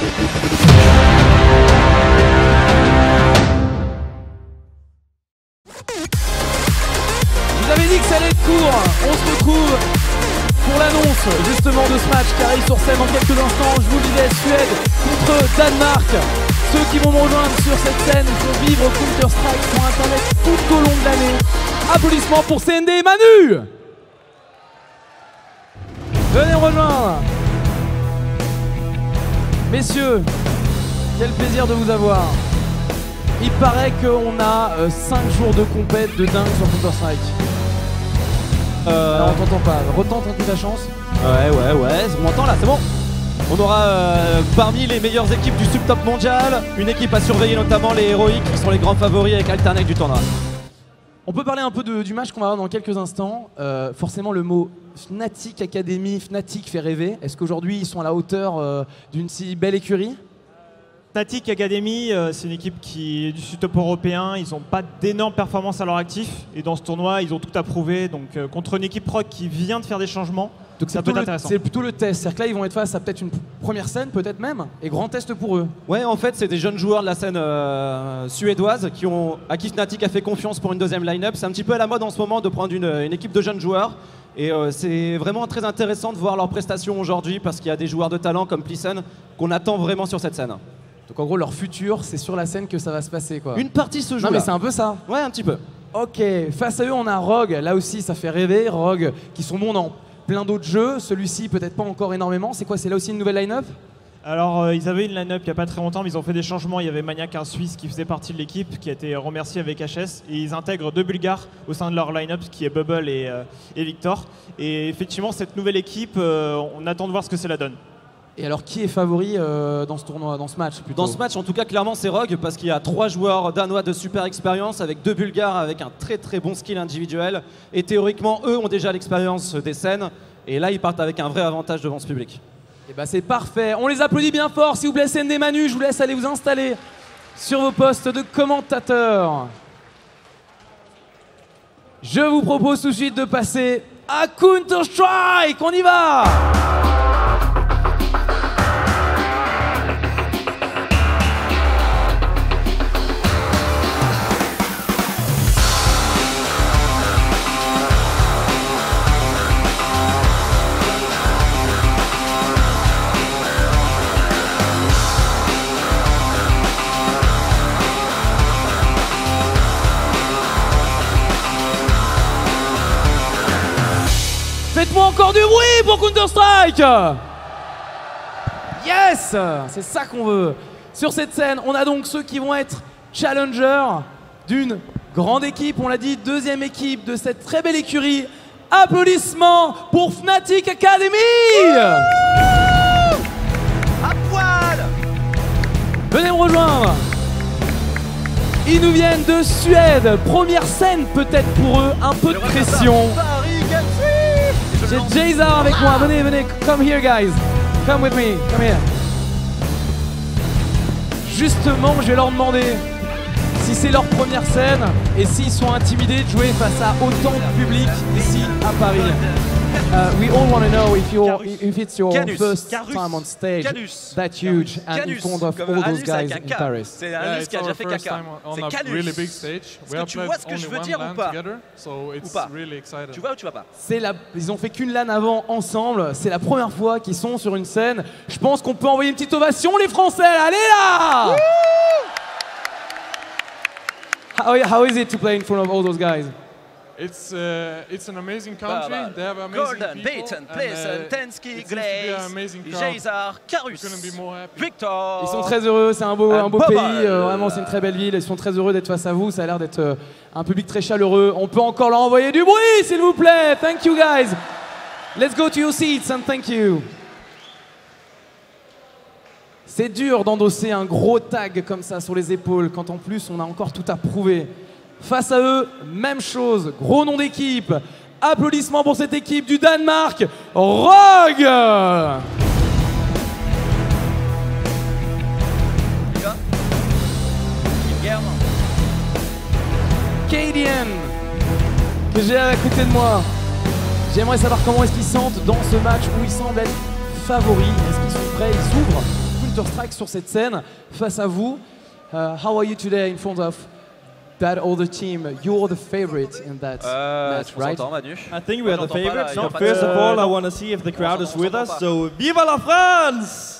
Vous avais dit que ça allait être court. On se retrouve pour l'annonce justement de ce match qui arrive sur scène dans quelques instants. Je vous le disais, Suède contre Danemark. Ceux qui vont me rejoindre sur cette scène vont vivre Counter-Strike sur Internet tout au long de l'année. Applaudissements pour CND Manu Venez rejoindre Messieurs, quel plaisir de vous avoir. Il paraît qu'on a 5 jours de compète de dingue sur Counter-Strike. Alors on t'entend pas, retente un coup ta chance. Ouais, ouais, ouais, on m'entend là, c'est bon. On aura euh, parmi les meilleures équipes du subtop mondial, une équipe à surveiller notamment les héroïques qui sont les grands favoris avec Alternate du tournoi. On peut parler un peu de- du match qu'on va avoir dans quelques instants. Euh, forcément, le mot Fnatic Academy, Fnatic fait rêver. Est-ce qu'aujourd'hui ils sont à la hauteur euh, d'une si belle écurie? Fnatic Academy, euh, c'est une équipe qui est du sud-top européen. Ils n'ont pas d'énormes performances à leur actif. Et dans ce tournoi, ils ont tout à prouver. Donc, euh, contre une équipe rock qui vient de faire des changements, Donc ça c'est peut plutôt, être le- intéressant. c'est plutôt le test. C'est-à-dire que là, ils vont être face à peut-être une première scène, peut-être même, et grand test pour eux. Ouais, en fait, c'est des jeunes joueurs de la scène euh, suédoise qui ont, à qui Fnatic a fait confiance pour une deuxième line-up. C'est un petit peu à la mode en ce moment de prendre une, une équipe de jeunes joueurs. Et euh, c'est vraiment très intéressant de voir leurs prestations aujourd'hui parce qu'il y a des joueurs de talent comme Plisson qu'on attend vraiment sur cette scène. Donc en gros, leur futur, c'est sur la scène que ça va se passer, quoi. Une partie se joue Non, mais c'est un peu ça. Ouais, un petit peu. Ok, face à eux, on a Rogue. Là aussi, ça fait rêver. Rogue, qui sont bons dans plein d'autres jeux. Celui-ci, peut-être pas encore énormément. C'est quoi C'est là aussi une nouvelle line-up? Alors, euh, ils avaient une line-up il n'y a pas très longtemps, mais ils ont fait des changements. Il y avait Maniac, un Suisse qui faisait partie de l'équipe, qui a été remercié avec HS. Et ils intègrent deux Bulgares au sein de leur line-up, qui est Bubble et, euh, et Victor. Et effectivement, cette nouvelle équipe, euh, on attend de voir ce que c'est la donne. Et alors, qui est favori euh, dans ce tournoi, dans ce match plutôt Dans ce match, en tout cas, clairement, c'est Rogue parce qu'il y a trois joueurs danois de super expérience avec deux Bulgares avec un très très bon skill individuel. Et théoriquement, eux ont déjà l'expérience des scènes. Et là, ils partent avec un vrai avantage devant ce public. Et bah c'est parfait. On les applaudit bien fort. S'il vous plaît, CND Manu, je vous laisse aller vous installer sur vos postes de commentateurs. Je vous propose tout de suite de passer à Counter-Strike. On y va Faites-moi encore du bruit pour Counter-Strike Yes C'est ça qu'on veut. Sur cette scène, on a donc ceux qui vont être challengers d'une grande équipe. On l'a dit, deuxième équipe de cette très belle écurie. Applaudissements pour Fnatic Academy À poil Venez me rejoindre Ils nous viennent de Suède. Première scène peut-être pour eux, un peu de pression. J'ai Jayzar avec moi. Venez, venez, come here guys. Come with me, come here. Justement, je vais leur demander si c'est leur première scène et s'ils sont intimidés de jouer face à autant de public ici à Paris. Uh, we all want to know if, you're, if it's your Canus. first Carus. time on stage Canus. that huge and in Canus, front of comme all those anus guys in. Paris. C'est Yeah, anus it's qui a déjà fait caca. C'est Canus. really big stage. Est-ce We que tu vois ce que je veux dire ou pas? together, so it's pas? really. Tu vois ou tu vois pas? C'est la... Ils ont fait qu'une LAN avant ensemble. C'est la première fois qu'ils sont sur une scène. Je pense qu'on peut envoyer une petite ovation, les Français. Allez là how, how is it to play in front of all those guys? It's uh, it's an amazing country. Bah, bah. They have amazing Golden, people. Peyton, and, Playson, uh, Tensky, Glaze, We Carus. Victor. Ils sont très heureux. C'est un beau, Un beau pays. euh, vraiment, c'est une très belle ville. Ils sont très heureux d'être face à vous. Ça a l'air d'être euh, un public très chaleureux. On peut encore leur envoyer du bruit, s'il vous plaît. Thank you, guys. Let's go to your seats and thank you. C'est dur d'endosser un gros tag comme ça sur les épaules quand en plus on a encore tout à prouver. Face à eux, même chose, gros nom d'équipe. Applaudissements pour cette équipe du Danemark, Rogue. Cadian, que j'ai à côté de moi. J'aimerais savoir comment est-ce qu'ils sentent dans ce match où ils semblent être favoris. Est-ce qu'ils sont prêts? Ils s'ouvrent Counter-Strike sur cette scène face à vous. Uh, how are you today in front of that other team? You're the favorite in that Euh, match, right? Manu I think we are the favorites. pas first of all, I want to see if the crowd is with us. pas. So, viva la France!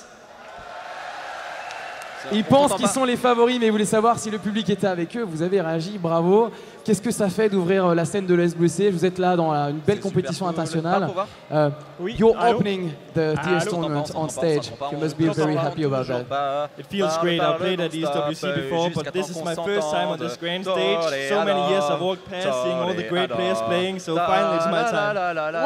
Ils pensent qu'ils sont les favoris, mais ils voulaient savoir si le public était avec eux. Vous avez réagi, bravo. Qu'est-ce que ça fait d'ouvrir euh, la scène de l'SBC Vous êtes là dans la- une belle compétition cool. internationale. Euh, Oui, you're opening the Allô DS tournament On on stage. You must be very happy about that. It feels great. I played at non-stop, ESWC before, jusqu'à but this is my first time on this grand stage. So many years I've walked past, seeing all the great players playing. So finally, it's my time.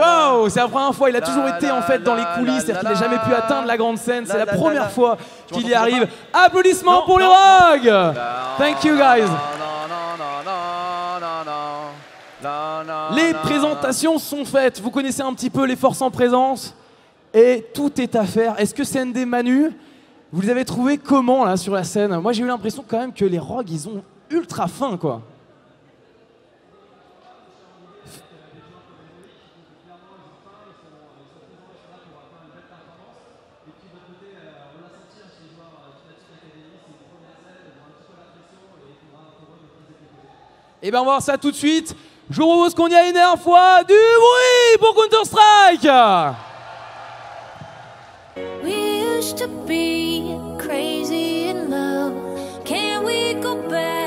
Waouh, c'est la première fois. Il a toujours été en fait dans les coulisses, c'est-à-dire qu'il n'a jamais pu atteindre la grande scène. C'est la première fois qu'il y arrive. Applaudissements pour les. Rogues. Thank you guys. Les présentations sont faites. Vous connaissez un petit peu les forces en présence et tout est à faire. Est-ce que c'est ND Manu? Vous les avez trouvés comment là sur la scène? Moi j'ai eu l'impression quand même que les Rogues ils ont ultra faim quoi. Et ben on va voir ça tout de suite. Je vous propose qu'on y aille une dernière fois. Du bruit pour Counter-Strike We used to be crazy in love. Can we go back?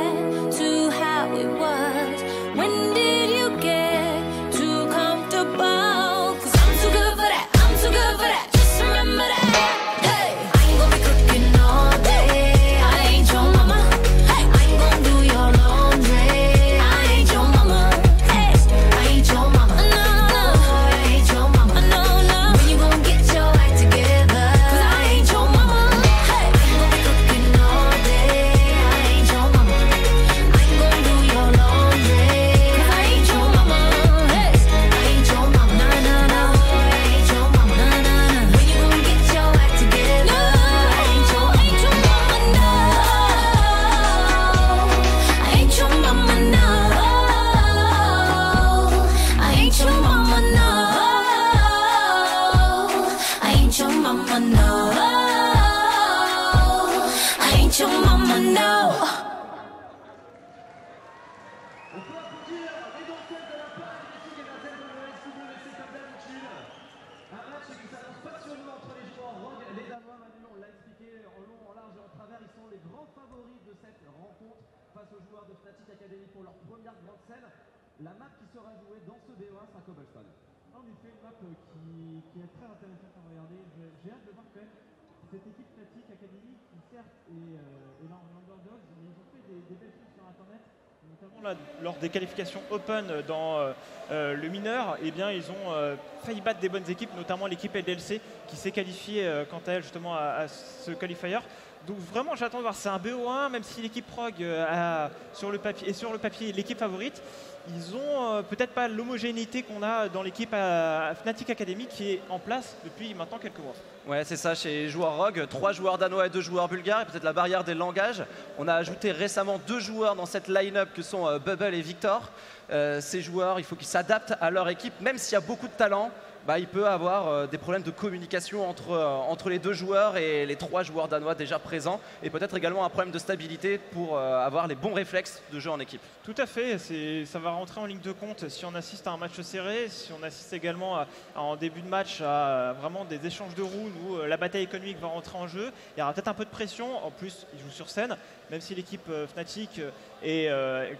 Lors des qualifications open dans euh, euh, le mineur, eh ils ont euh, failli battre des bonnes équipes, notamment l'équipe LDLC qui s'est qualifiée quant à elle justement à ce qualifier. Donc vraiment j'attends de voir, c'est un BO1, même si l'équipe Prog euh, est sur le papier l'équipe favorite, ils ont euh, peut-être pas l'homogénéité qu'on a dans l'équipe à Fnatic Academy qui est en place depuis maintenant quelques mois. Ouais, c'est ça, chez joueurs Rogue, trois joueurs danois et deux joueurs bulgares, et peut-être la barrière des langages. On a ajouté récemment deux joueurs dans cette line-up que sont euh, Bubble et Victor. Euh, ces joueurs, il faut qu'ils s'adaptent à leur équipe, même s'il y a beaucoup de talent. Bah, il peut avoir euh, des problèmes de communication entre, euh, entre les deux joueurs et les trois joueurs danois déjà présents, et peut-être également un problème de stabilité pour euh, avoir les bons réflexes de jeu en équipe. Tout à fait, ça va rentrer en ligne de compte si on assiste à un match serré, si on assiste également en début de match à vraiment des échanges de roues où la bataille économique va rentrer en jeu. Il y aura peut-être un peu de pression, en plus ils jouent sur scène, même si l'équipe Fnatic est,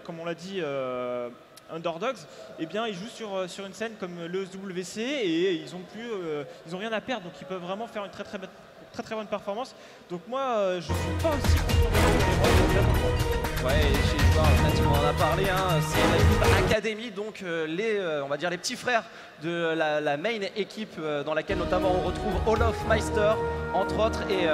comme on l'a dit, underdogs, eh bien ils jouent sur, euh, une scène comme le WC et ils ont plus, euh, ils ont rien à perdre, donc ils peuvent vraiment faire une très très, très bonne performance. Donc moi euh, je suis pas aussi content Ouais, Fnatic, on en a parlé, hein, c'est l'équipe Academy, donc euh, les, euh, on va dire les petits frères de la, main équipe euh, dans laquelle notamment on retrouve Olof Meister, entre autres, et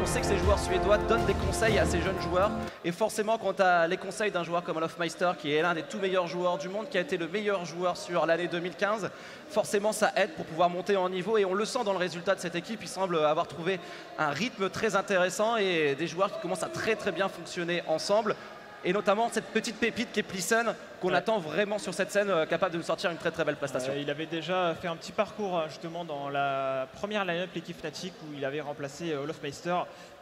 on sait que ces joueurs suédois donnent des conseils à ces jeunes joueurs, et forcément quand tu as les conseils d'un joueur comme Olof Meister, qui est l'un des tout meilleurs joueurs du monde, qui a été le meilleur joueur sur l'année 2015, forcément ça aide pour pouvoir monter en niveau, et on le sent dans le résultat de cette équipe, il semble avoir trouvé un rythme très intéressant et des joueurs qui commencent à très très bien fonctionner ensemble. Et notamment cette petite pépite qui est Plisson qu'on Ouais. attend vraiment sur cette scène, euh, capable de nous sortir une très très belle prestation. Euh, il avait déjà fait un petit parcours euh, justement dans la première line-up l'équipe Fnatic où il avait remplacé euh, Olaf Meister.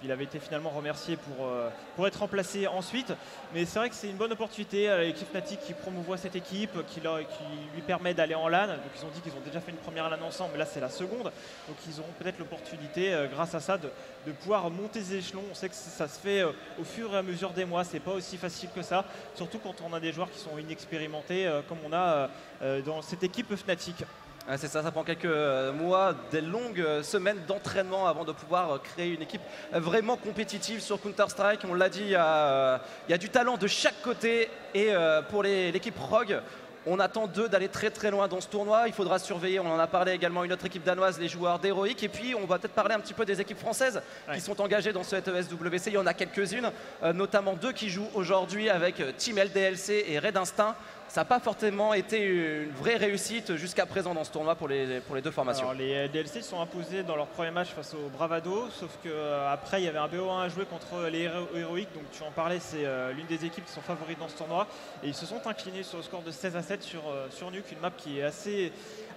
Il avait été finalement remercié pour, euh, pour être remplacé ensuite. Mais c'est vrai que c'est une bonne opportunité à l'équipe Fnatic qui promouvoit cette équipe, qui, leur- qui lui permet d'aller en LAN. Donc ils ont dit qu'ils ont déjà fait une première LAN ensemble, mais là c'est la seconde. Donc ils auront peut-être l'opportunité, euh, grâce à ça, de, de pouvoir monter les échelons. On sait que ça se fait euh, au fur et à mesure des mois. C'est pas aussi facile que ça, surtout quand on a des joueurs qui sont inexpérimentés euh, comme on a euh, euh, dans cette équipe Fnatic. Ouais, c'est ça, ça prend quelques mois, des longues semaines d'entraînement avant de pouvoir créer une équipe vraiment compétitive sur Counter-Strike. On l'a dit, il y, a, du talent de chaque côté. Et pour l'équipe Rogue, on attend d'eux d'aller très très loin dans ce tournoi. Il faudra surveiller, on en a parlé également, une autre équipe danoise, les joueurs d'Heroic. Et puis on va peut-être parler un petit peu des équipes françaises Ouais. qui sont engagées dans ce ESWC. Il y en a quelques-unes, euh, notamment deux qui jouent aujourd'hui avec euh, Team LDLC et Red Instinct. Ça n'a pas forcément été une vraie réussite jusqu'à présent dans ce tournoi pour les, pour deux formations. Les DLC sont imposés dans leur premier match face au Bravado, sauf que euh, il y avait un BO1 à jouer contre les Héro- Héroïques, donc tu en parlais, c'est euh, l'une des équipes qui sont favorites dans ce tournoi, et ils se sont inclinés sur le score de 16 à 7 sur, euh, sur Nuke, une map qui est assez,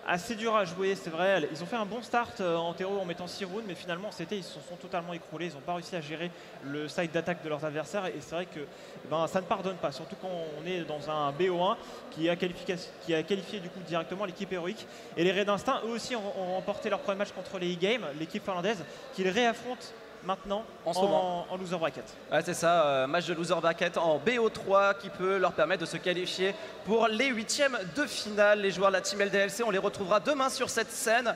assez dure à jouer, c'est vrai. Ils ont fait un bon start euh, en terreau en mettant 6 rounds, mais finalement en CT ils se sont totalement écroulés, ils n'ont pas réussi à gérer le side d'attaque de leurs adversaires, et c'est vrai que ben, ça ne pardonne pas, surtout quand on est dans un BO1 qui a, qualifié, du coup directement l'équipe héroïque. Et les Red Instinct, eux aussi, ont, ont remporté leur premier match contre les E-Games, l'équipe finlandaise, qu'ils réaffrontent maintenant En ce moment. en loser bracket. Ouais, c'est ça, euh, match de loser bracket en BO3 qui peut leur permettre de se qualifier pour les huitièmes de finale. Les joueurs de la team LDLC, on les retrouvera demain sur cette scène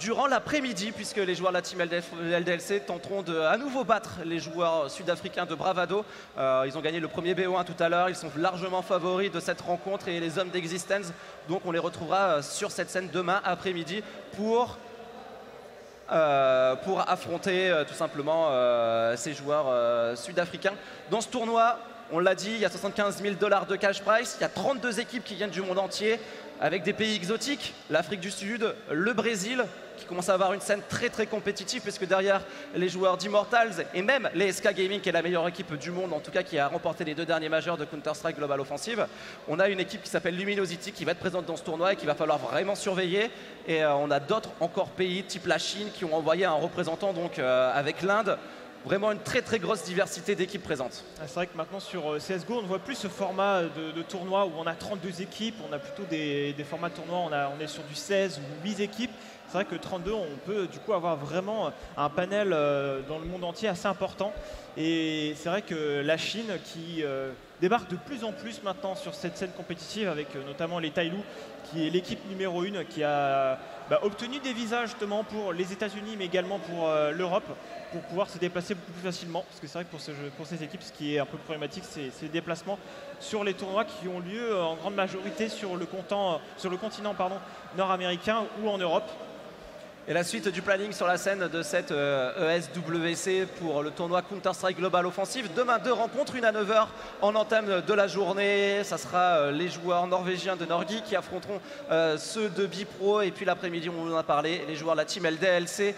durant l'après-midi puisque les joueurs de la team LDLC tenteront de à nouveau battre les joueurs sud-africains de Bravado. Euh, ils ont gagné le premier BO1 tout à l'heure, ils sont largement favoris de cette rencontre et les hommes d'Existence. Donc on les retrouvera euh, sur cette scène demain après-midi pour euh, pour affronter euh, tout simplement euh, ces joueurs sud-africains. Dans ce tournoi, on l'a dit, il y a 75 000 dollars de cash price, il y a 32 équipes qui viennent du monde entier, avec des pays exotiques, l'Afrique du Sud, le Brésil, qui commence à avoir une scène très très compétitive, puisque derrière les joueurs d'Immortals et même les SK Gaming, qui est la meilleure équipe du monde, en tout cas qui a remporté les deux derniers majeurs de Counter-Strike Global Offensive, on a une équipe qui s'appelle Luminosity qui va être présente dans ce tournoi et qu'il va falloir vraiment surveiller. Et euh, on a d'autres encore pays, type la Chine, qui ont envoyé un représentant donc euh, avec l'Inde. Vraiment une très très grosse diversité d'équipes présentes. Ah, C'est vrai que maintenant sur euh, CSGO, on ne voit plus ce format de, tournoi où on a 32 équipes, on a plutôt des, formats de tournoi, on est sur du 16 ou 8 équipes. C'est vrai que 32, on peut du coup avoir vraiment un panel euh, dans le monde entier assez important. Et c'est vrai que la Chine qui euh, débarque de plus en plus maintenant sur cette scène compétitive avec euh, notamment les Tailou, qui est l'équipe numéro 1 qui a bah, obtenu des visas justement pour les États-Unis mais également pour l'Europe pour pouvoir se déplacer beaucoup plus facilement. Parce que c'est vrai que pour, ces équipes, ce qui est un peu problématique, c'est les déplacements sur les tournois qui ont lieu en grande majorité sur le, continent nord-américain ou en Europe. Et la suite du planning sur la scène de cette euh, ESWC pour le tournoi Counter-Strike Global Offensive. Demain, deux rencontres, une à 9h en entame de la journée. Ça sera euh, les joueurs norvégiens de Norgui qui affronteront euh, ceux de Bipro. Et puis l'après-midi, on en a parlé, les joueurs de la team LDLC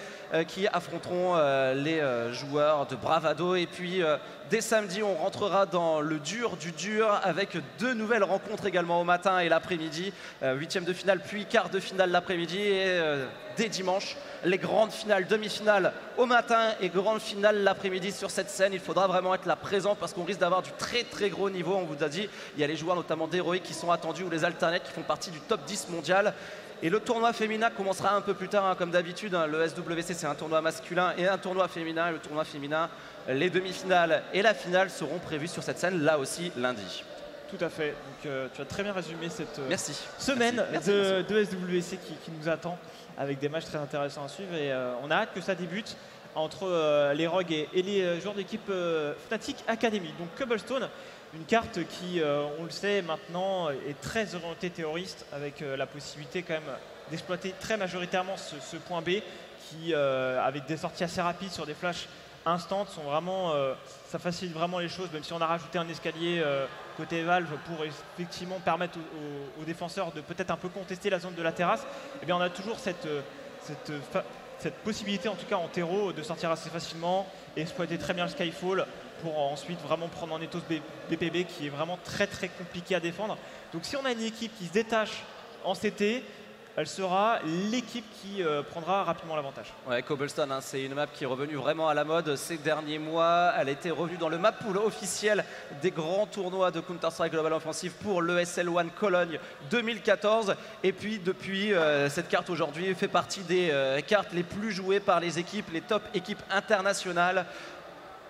qui affronteront euh, les euh, joueurs de Bravado. Et puis euh, dès samedi, on rentrera dans le dur du dur avec deux nouvelles rencontres également au matin et l'après-midi. Euh, Huitième de finale, puis quart de finale l'après-midi. Et euh, dès dimanche, les grandes finales, demi-finales au matin et grandes finales l'après-midi sur cette scène. Il faudra vraiment être là présent parce qu'on risque d'avoir du très très gros niveau. On vous a dit, il y a les joueurs notamment d'Heroic qui sont attendus ou les alternates qui font partie du top 10 mondial. Et le tournoi féminin commencera un peu plus tard, hein, comme d'habitude. hein. Le SWC, c'est un tournoi masculin et un tournoi féminin. Le tournoi féminin, les demi-finales et la finale seront prévues sur cette scène, là aussi, lundi. Tout à fait. Donc euh, tu as très bien résumé cette euh, Merci. semaine Merci, de, de SWC qui, qui nous attend avec des matchs très intéressants à suivre. Et euh, on a hâte que ça débute entre les Rogues et, et les joueurs d'équipe Fnatic Academy. Donc Cobblestone, une carte qui, euh, on le sait maintenant, est très orientée terroriste avec euh, la possibilité quand même d'exploiter très majoritairement ce, point B qui, euh, avec des sorties assez rapides sur des flashs instantes, sont vraiment, ça facilite vraiment les choses, même si on a rajouté un escalier côté Valve pour effectivement permettre aux, défenseurs de peut-être un peu contester la zone de la terrasse, eh bien on a toujours cette, possibilité, en tout cas en terreau, de sortir assez facilement exploiter très bien le Skyfall pour ensuite vraiment prendre en étau ce BPB qui est vraiment très très compliqué à défendre. Donc si on a une équipe qui se détache en CT, elle sera l'équipe qui euh, prendra rapidement l'avantage. Ouais, Cobblestone, hein, c'est une map qui est revenue vraiment à la mode ces derniers mois. Elle a été revenue dans le map pool officiel des grands tournois de Counter-Strike Global Offensive pour le SL1 Cologne 2014. Et puis depuis, euh, cette carte aujourd'hui fait partie des euh, cartes les plus jouées par les équipes, les top équipes internationales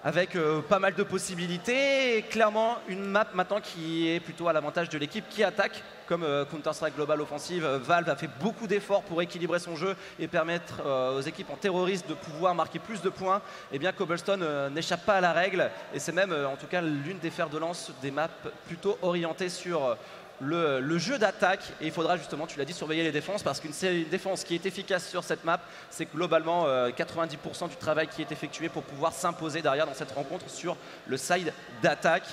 avec euh, pas mal de possibilités et clairement une map maintenant qui est plutôt à l'avantage de l'équipe qui attaque comme euh, Counter-Strike Global Offensive, euh, Valve a fait beaucoup d'efforts pour équilibrer son jeu et permettre aux équipes en terroriste de pouvoir marquer plus de points. Et bien Cobblestone n'échappe pas à la règle et c'est même en tout cas l'une des fers de lance des maps plutôt orientées sur le, le jeu d'attaque et il faudra justement, tu l'as dit, surveiller les défenses parce qu'une défense qui est efficace sur cette map, c'est globalement euh, 90% du travail qui est effectué pour pouvoir s'imposer derrière dans cette rencontre sur le side d'attaque.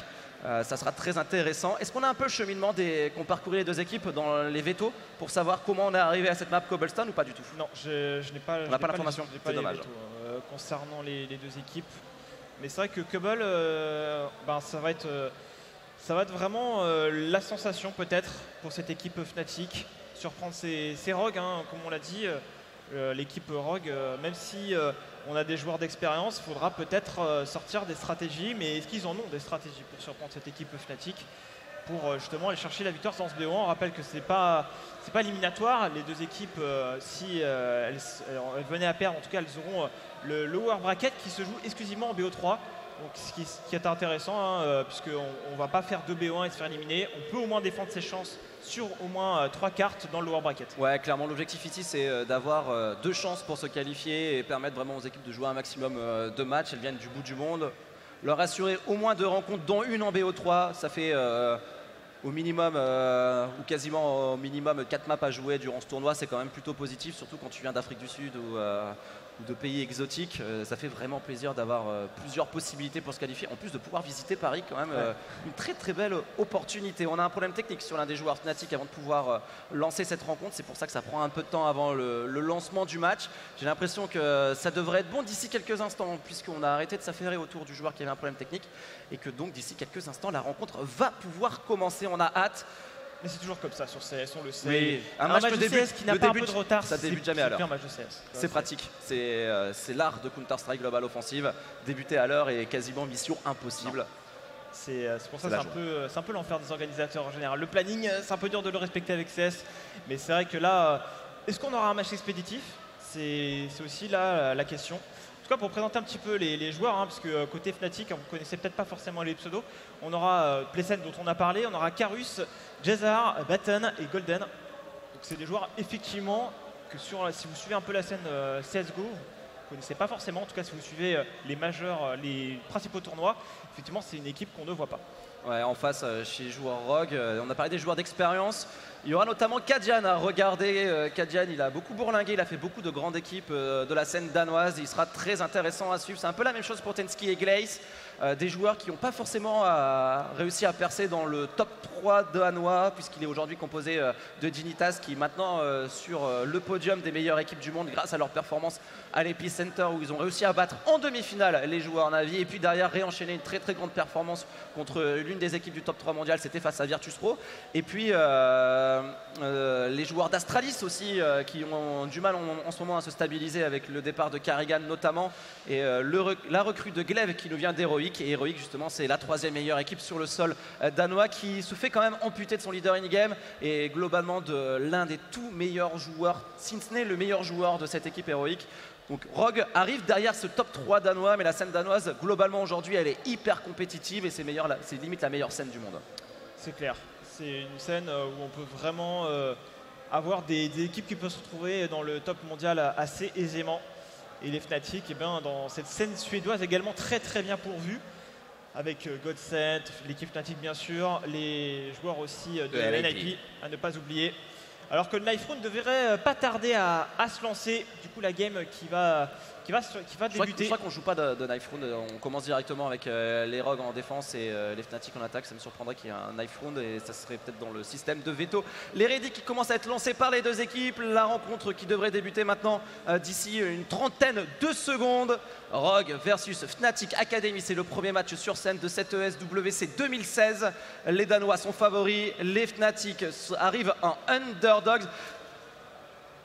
Euh, ça sera très intéressant. Est-ce qu'on a un peu le cheminement qu'ont parcouru les deux équipes dans les vétos pour savoir comment on est arrivé à cette map Cobblestone ou pas du tout? Non, je, je n'ai pas, je pas l'information. C'est dommage. vétos, euh, concernant les, les deux équipes. Mais c'est vrai que Cubble, euh, ben, ça, va être, euh, ça va être vraiment euh, la sensation peut-être pour cette équipe Fnatic. Surprendre ses, ses rogues, hein, comme on l'a dit. euh, euh, L'équipe Rogue, même si on a des joueurs d'expérience, il faudra peut-être sortir des stratégies. Mais est-ce qu'ils en ont des stratégies pour surprendre cette équipe Fnatic pour justement aller chercher la victoire dans ce BO1. On rappelle que c'est pas c'est pas éliminatoire. Les deux équipes, si elles, elles venaient à perdre, en tout cas, elles auront le lower bracket qui se joue exclusivement en BO3. Donc, ce qui, est intéressant, hein, euh, puisqu'on ne va pas faire deux BO1 et se faire éliminer. On peut au moins défendre ses chances sur au moins euh, trois cartes dans le lower bracket. Ouais, clairement, l'objectif ici, c'est euh, d'avoir euh, deux chances pour se qualifier et permettre vraiment aux équipes de jouer un maximum euh, de matchs. Elles viennent du bout du monde. Leur assurer au moins deux rencontres, dont une en BO3. Ça fait euh, au minimum, euh, ou quasiment au minimum, 4 maps à jouer durant ce tournoi. C'est quand même plutôt positif, surtout quand tu viens d'Afrique du Sud ou, euh, ou de pays exotiques. Euh, ça fait vraiment plaisir d'avoir euh, plusieurs possibilités pour se qualifier. En plus de pouvoir visiter Paris, quand même, euh, une très très belle opportunité. On a un problème technique sur l'un des joueurs Fnatic avant de pouvoir lancer cette rencontre. C'est pour ça que ça prend un peu de temps avant le, le lancement du match. J'ai l'impression que ça devrait être bon d'ici quelques instants, puisqu'on a arrêté de s'affairer autour du joueur qui avait un problème technique. Et que donc d'ici quelques instants, la rencontre va pouvoir commencer. On a hâte. Mais c'est toujours comme ça sur CS, on le sait. Oui, un un, match de CS qui n'a pas un peu de retard, ça débute jamais à l'heure. C'est pratique. C'est euh, c'est l'art de Counter-Strike Global Offensive. Débuter à l'heure est quasiment mission impossible. C'est euh, c'est pour ça que la c'est un, peu, euh, c'est un peu l'enfer des organisateurs en général. Le planning, c'est un peu dur de le respecter avec CS, mais c'est vrai que là, est-ce qu'on aura un match expéditif? C'est aussi là la question. Pour présenter un petit peu les, joueurs, hein, parce que euh, côté Fnatic, vous connaissez peut-être pas forcément les pseudos, on aura euh, Plesen dont on a parlé, on aura Karus, Jezar, Batten et Golden. C'est des joueurs effectivement que sur, si vous suivez un peu la scène euh, CSGO, vous connaissez pas forcément, en tout cas si vous suivez les majeurs, les principaux tournois, effectivement c'est une équipe qu'on ne voit pas. Ouais, en face, euh, chez les joueurs Rogue, euh, on a parlé des joueurs d'expérience. Il y aura notamment Kadian à regarder. Euh, Kadian, il a beaucoup bourlingué, il a fait beaucoup de grandes équipes de la scène danoise. Il sera très intéressant à suivre. C'est un peu la même chose pour Tensky et Glaze. Euh, des joueurs qui n'ont pas forcément réussi à percer dans le top 3 danois, puisqu'il est aujourd'hui composé de Dignitas, qui est maintenant sur le podium des meilleures équipes du monde grâce à leur performance à l'Epicenter, où ils ont réussi à battre en demi-finale les joueurs Navi, et puis derrière réenchaîner une très très grande performance contre euh, l'une des équipes du top 3 mondial, c'était face à Virtus Pro. Et puis euh, euh, les joueurs d'Astralis aussi, euh, qui ont du mal en, ce moment à se stabiliser avec le départ de Carrigan notamment, et la recrue de Glaive qui nous vient d'Heroic. Et Heroic, justement, c'est la troisième meilleure équipe sur le sol danois qui se fait quand même amputer de son leader in-game et globalement de l'un des tout meilleurs joueurs, si n'est le meilleur joueur de cette équipe Heroic. Donc Rogue arrive derrière ce top 3 danois, mais la scène danoise, globalement aujourd'hui, elle est hyper compétitive et c'est meilleur- la- c'est limite la meilleure scène du monde. C'est clair. C'est une scène euh, où on peut vraiment euh, avoir des, des équipes qui peuvent se retrouver dans le top mondial euh, assez aisément. Et les Fnatic, eh ben, dans cette scène suédoise également très très bien pourvue. Avec euh, Godsent, l'équipe Fnatic bien sûr, les joueurs aussi euh, de De la NIP. NIP à ne pas oublier. Alors que le Knife Round devrait euh, pas tarder à se lancer. Du coup, la game qui va, qui va, qui va Je crois, que- je débuter. crois qu'on joue pas de, de knife round, on commence directement avec euh, les rogues en défense et euh, les Fnatic en attaque. Ça me surprendrait qu'il y ait un knife round et ça serait peut-être dans le système de veto. Les ready qui commencent à être lancés par les deux équipes. La rencontre qui devrait débuter maintenant euh, d'ici une trentaine de secondes. Rogue versus Fnatic Academy, c'est le premier match sur scène de cette ESWC 2016. Les Danois sont favoris, les Fnatic arrivent en underdogs.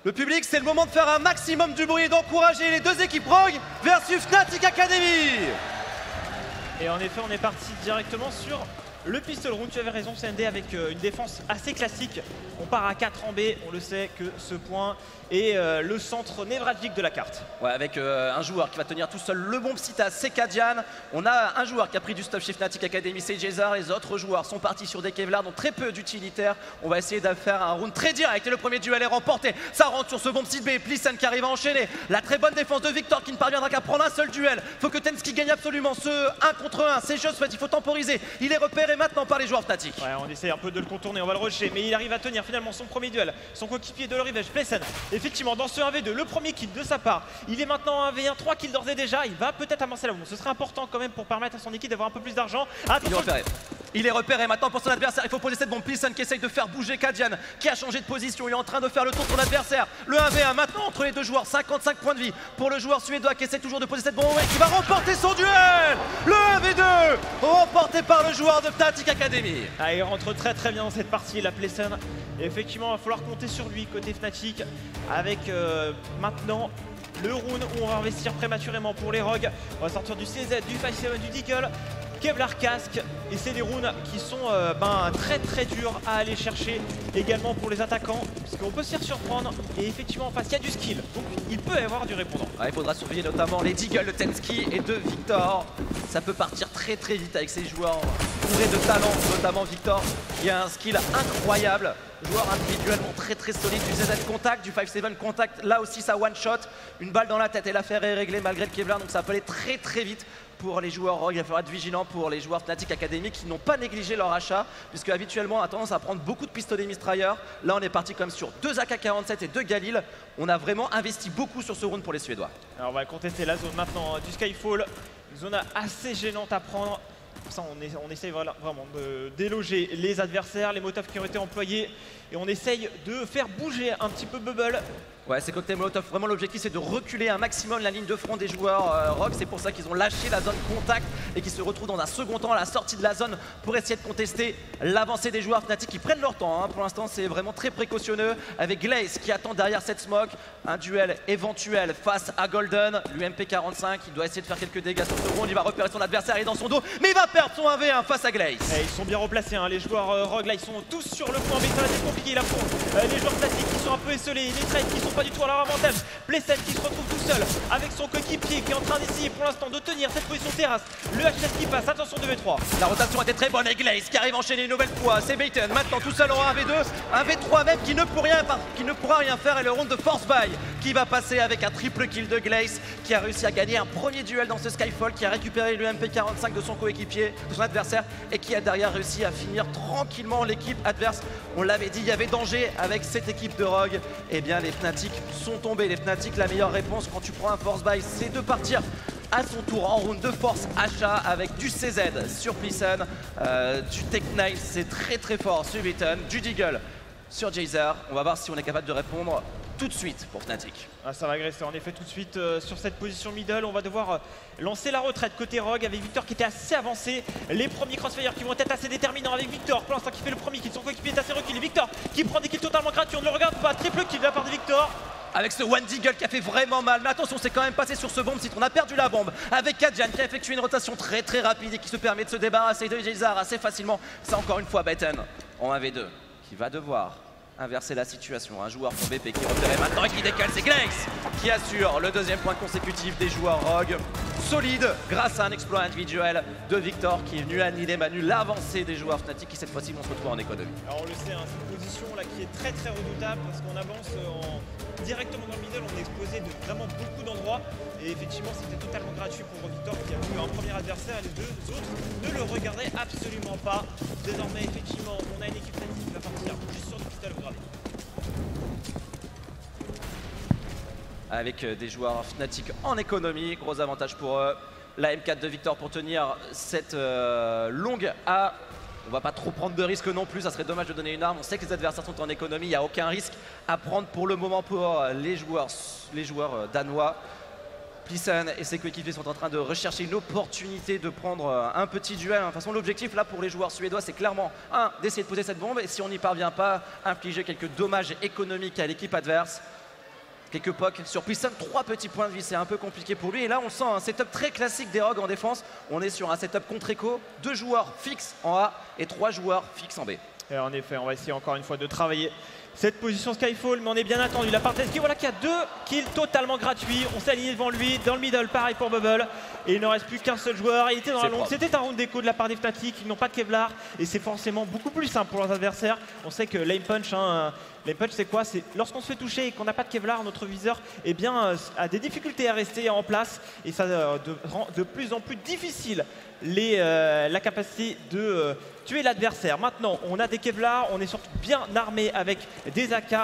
Le public, c'est le moment de faire un maximum du bruit et d'encourager les deux équipes Rogue versus Fnatic Academy. Et en effet, on est parti directement sur le pistol round. Tu avais raison, CND, avec euh, une défense assez classique. On part à 4 en B, on le sait que ce point est euh, le centre névralgique de la carte. Ouais, avec euh, un joueur qui va tenir tout seul le bon psita, c'est Kadian. On a un joueur qui a pris du stuff chez Fnatic Academy, c'est Jezar. Les autres joueurs sont partis sur des Kevlar, donc très peu d'utilitaires. On va essayer de faire un round très direct et le premier duel est remporté. Ça rentre sur ce bon petit B. Plissen qui arrive à enchaîner. La très bonne défense de Victor qui ne parviendra qu'à prendre un seul duel. Faut que Tensky gagne absolument ce 1 contre 1. C'est juste il faut temporiser. Il est repéré maintenant par les joueurs Fnatic. Ouais, on essaie un peu de le contourner, on va le rusher, mais il arrive à tenir finalement son premier duel. Son coéquipier de Lorivage, Plessen, effectivement, dans ce 1v2, le premier kill de sa part. Il est maintenant en 1v1, 3 kills d'ores et déjà. Il va peut-être avancer là. Bon, ce serait important quand même pour permettre à son équipe d'avoir un peu plus d'argent. Attention. Il est repéré maintenant pour son adversaire. Il faut poser cette bombe. Plisson qui essaye de faire bouger Kadian, qui a changé de position. Il est en train de faire le tour de son adversaire. Le 1v1 maintenant entre les deux joueurs. 55 points de vie pour le joueur suédois qui essaie toujours de poser cette bombe et qui va remporter son duel. Le 1v2 remporté par le joueur de Fnatic Academy. Ah, il rentre très très bien dans cette partie, la. Et effectivement, il va falloir compter sur lui côté Fnatic. Avec euh, maintenant le round où on va investir prématurément pour les Rogues. On va sortir du CZ, du 5-7, du Deagle. Kevlar casque et c'est des rounds qui sont euh, ben, très très durs à aller chercher également pour les attaquants parce qu'on peut se faire surprendre et effectivement en face il y a du skill donc il peut y avoir du répondant. Il faudra surveiller notamment les Deagle de Tensky et de Victor. Ça peut partir très très vite avec ces joueurs bourrés de talent, notamment Victor qui a un skill incroyable. Joueur individuellement très très solide, du ZZ contact, du 5-7 contact, là aussi ça one shot, une balle dans la tête et l'affaire est réglée malgré Kevlar, donc ça peut aller très très vite pour les joueurs Rogue. Il falloir être vigilant pour les joueurs Fnatic Academy qui n'ont pas négligé leur achat, puisque habituellement on a tendance à prendre beaucoup de pistolets mistrailleurs. Là on est parti comme sur deux AK-47 et deux Galil. On a vraiment investi beaucoup sur ce round pour les Suédois. Alors on va contester la zone maintenant du Skyfall. Une zone assez gênante à prendre. Ça, on, on essaye vraiment de déloger les adversaires, les motifs qui ont été employés. Et on essaye de faire bouger un petit peu Bubble. Ouais, c'est cocktail Molotov. Vraiment, l'objectif, c'est de reculer un maximum la ligne de front des joueurs euh. C'est pour ça qu'ils ont lâché la zone contact et qu'ils se retrouvent dans un second temps à la sortie de la zone pour essayer de contester l'avancée des joueurs Fnatic qui prennent leur temps. hein. Pour l'instant, c'est vraiment très précautionneux avec Glaze qui attend derrière cette smoke. Un duel éventuel face à Golden. L'UMP 45, il doit essayer de faire quelques dégâts sur ce round. Il va repérer son adversaire, il est dans son dos, mais il va perdre son 1v1 face à Glaze. Et ils sont bien replacés, hein, les joueurs euh, Rogue là, ils sont tous sur le point, mais ça va être compliqué. Là, pour euh, les joueurs classiques qui sont un peu esselés, les trades qui sont pas du tout à leur avantage. Blessed qui se retrouve tout seul avec son coéquipier qui est en train d'essayer pour l'instant de tenir cette position terrasse. Le HS qui passe, attention 2v3. La rotation était très bonne et Glaze qui arrive enchaîner une nouvelle fois. C'est Bayton maintenant tout seul en 1v2. Un v3 même qui ne, peut rien, qui ne pourra rien faire et le round de force buy qui va passer avec un triple kill de Glaze qui a réussi à gagner un premier duel dans ce Skyfall qui a récupéré le MP45 de son coéquipier, de son adversaire et qui a derrière réussi à finir tranquillement l'équipe adverse. On l'avait dit, il y avait danger avec cette équipe de Rogue. Eh bien les Fnatic sont tombés. Les Fnatic, la meilleure réponse quand tu prends un force buy, c'est de partir à son tour en round de force achat avec du CZ sur Plissen, euh, du Tech 9, c'est très très fort sur Beaton, du Deagle sur Jazer. On va voir si on est capable de répondre tout de suite pour Fnatic. Ah, ça va agresser en effet tout de suite euh, sur cette position middle. On va devoir euh, lancer la retraite côté Rogue avec Victor qui était assez avancé. Les premiers crossfire qui vont être assez déterminants avec Victor. Pour l'instant qui fait le premier kill, son coéquipier est assez reculé. Victor qui prend des kills totalement gratuits, on ne le regarde pas. Triple kill de la part de Victor. Avec ce One Deagle qui a fait vraiment mal. Mais attention, c'est quand même passé sur ce bombe site. On a perdu la bombe. Avec Kadjan qui a effectué une rotation très très rapide et qui se permet de se débarrasser de Jezar assez facilement. C'est encore une fois Baton en 1v2 qui va devoir inverser la situation. Un joueur pour BP qui repéré maintenant et qui décale, c'est Glaze qui assure le deuxième point consécutif des joueurs Rogue. Solide grâce à un exploit individuel de Victor qui est venu annihiler Manu l'avancée des joueurs Fnatic qui cette fois-ci vont se retrouver en économie. Alors on le sait, hein, cette position là qui est très très redoutable parce qu'on avance euh, en- directement dans le middle, on est exposé de vraiment beaucoup d'endroits et effectivement c'était totalement gratuit pour Victor qui a vu un premier adversaire et les deux autres ne le regardaient absolument pas. Désormais effectivement on a une équipe statique qui va partir juste sur du pistol gravé. Avec euh, des joueurs Fnatic en économie. Gros avantage pour eux. La M4 de Victor pour tenir cette euh, longue A. On va pas trop prendre de risques non plus, ça serait dommage de donner une arme. On sait que les adversaires sont en économie, il n'y a aucun risque à prendre pour le moment pour euh, les joueurs, les joueurs danois. Plissen et ses coéquipiers sont en train de rechercher une opportunité de prendre un petit duel. De toute façon, l'objectif là pour les joueurs suédois, c'est clairement un d'essayer de poser cette bombe et si on n'y parvient pas, infliger quelques dommages économiques à l'équipe adverse. Quelques pocs sur Plissen, trois petits points de vie, c'est un peu compliqué pour lui. Et là, on sent un setup très classique des Rogues en défense. On est sur un setup contre écho, deux joueurs fixes en A et trois joueurs fixes en B. En effet, on va essayer encore une fois de travailler cette position Skyfall, mais on est bien attendu. La part qui voilà, qui a deux kills totalement gratuits. On s'est aligné devant lui, dans le middle, pareil pour Bubble. Et il ne reste plus qu'un seul joueur. Il était dans la C'est longue. propre. C'était un round d'écho de la part des Fnatic. Ils n'ont pas de Kevlar. Et c'est forcément beaucoup plus simple pour leurs adversaires. On sait que lane punch, hein, punch c'est quoi? C'est lorsqu'on se fait toucher et qu'on n'a pas de Kevlar, notre viseur eh bien, euh, a des difficultés à rester en place. Et ça euh, de- rend de plus en plus difficile les, euh, la capacité de tuer l'adversaire. Maintenant, on a des Kevlar, on est surtout bien armé avec des AK,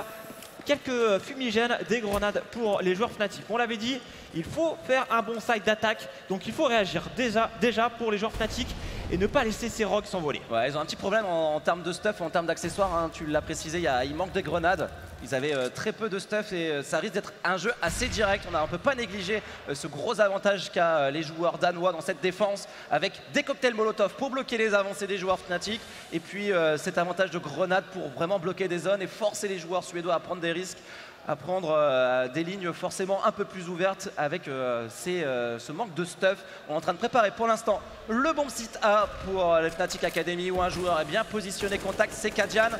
quelques fumigènes, des grenades pour les joueurs Fnatic. On l'avait dit, il faut faire un bon side d'attaque, donc il faut réagir déjà, déjà pour les joueurs Fnatic et ne pas laisser ces rogues s'envoler. Ouais, ils ont un petit problème en, termes de stuff, en termes d'accessoires. hein. tu l'as précisé, il manque des grenades. Ils avaient euh, très peu de stuff et euh, ça risque d'être un jeu assez direct. On ne peut pas négliger euh, ce gros avantage qu'a les joueurs danois dans cette défense avec des cocktails Molotov pour bloquer les avancées des joueurs Fnatic et puis cet avantage de grenades pour vraiment bloquer des zones et forcer les joueurs suédois à prendre des risques à prendre des lignes forcément un peu plus ouvertes avec ces, ce manque de stuff. On est en train de préparer pour l'instant le bon site A pour le Fnatic Academy où un joueur est bien positionné. Contact, c'est Kadian.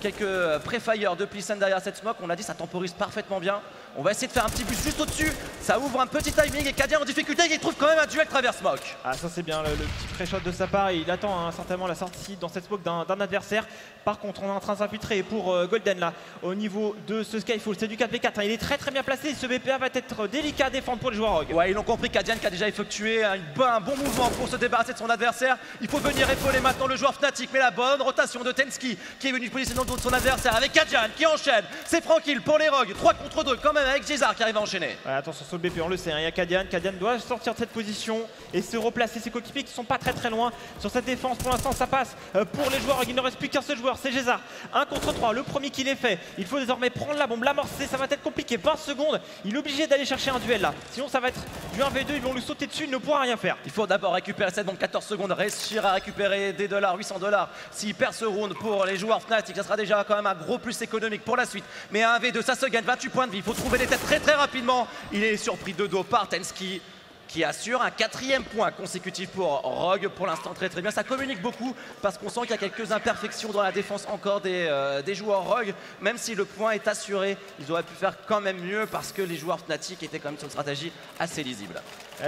Quelques euh, pré-fire de Plissen derrière cette smoke. On l'a dit, ça temporise parfaitement bien. On va essayer de faire un petit boost juste au-dessus. Ça ouvre un petit timing et Kadian en difficulté. Il trouve quand même un duel travers smoke. Ah ça c'est bien le, le petit pré-shot de sa part, il attend hein, certainement la sortie dans cette smoke d'un adversaire. Par contre on est en train de s'infiltrer pour euh, Golden là au niveau de ce Skyfall, c'est du 4v4, hein. il est très très bien placé, ce BPA va être délicat à défendre pour les joueurs Rogue. Ouais, ils l'ont compris, Kadian qui a déjà effectué un, bon- un bon mouvement pour se débarrasser de son adversaire. Il faut venir épauler maintenant le joueur Fnatic, mais la bonne rotation de Tensky qui est venu positionner dans le dos de son adversaire avec Kadian qui enchaîne. C'est tranquille pour les Rogues, 3 contre 2 quand même avec Jezar qui arrive à enchaîner. Ouais, attention sur le BP, on le sait, hein, il y a Kadian. Kadian doit sortir de cette position et se replacer. Ses coéquipiers qui sont pas très très loin sur cette défense. Pour l'instant, ça passe euh, pour les joueurs. Il ne reste plus qu'un seul joueur, c'est Gézard. 1 contre 3, le premier qu'il est fait. Il faut désormais prendre la bombe, l'amorcer. Ça va être compliqué. 20 secondes. Il est obligé d'aller chercher un duel là. Sinon, ça va être du 1v2. Ils vont lui sauter dessus. Il ne pourra rien faire. Il faut d'abord récupérer cette bombe 14 secondes, réussir à récupérer des dollars, 800 dollars. S'il perd ce round pour les joueurs Fnatic, ça sera déjà quand même un gros plus économique pour la suite. Mais un V2, ça se gagne, 28 points de vie. Il faut trouver les têtes très très rapidement. Il est surpris de dos par Tensky qui assure un quatrième point consécutif pour Rogue. Pour l'instant, très très bien. Ça communique beaucoup parce qu'on sent qu'il y a quelques imperfections dans la défense encore des, euh, joueurs Rogue. Même si le point est assuré, ils auraient pu faire quand même mieux parce que les joueurs Fnatic étaient quand même sur une stratégie assez lisible.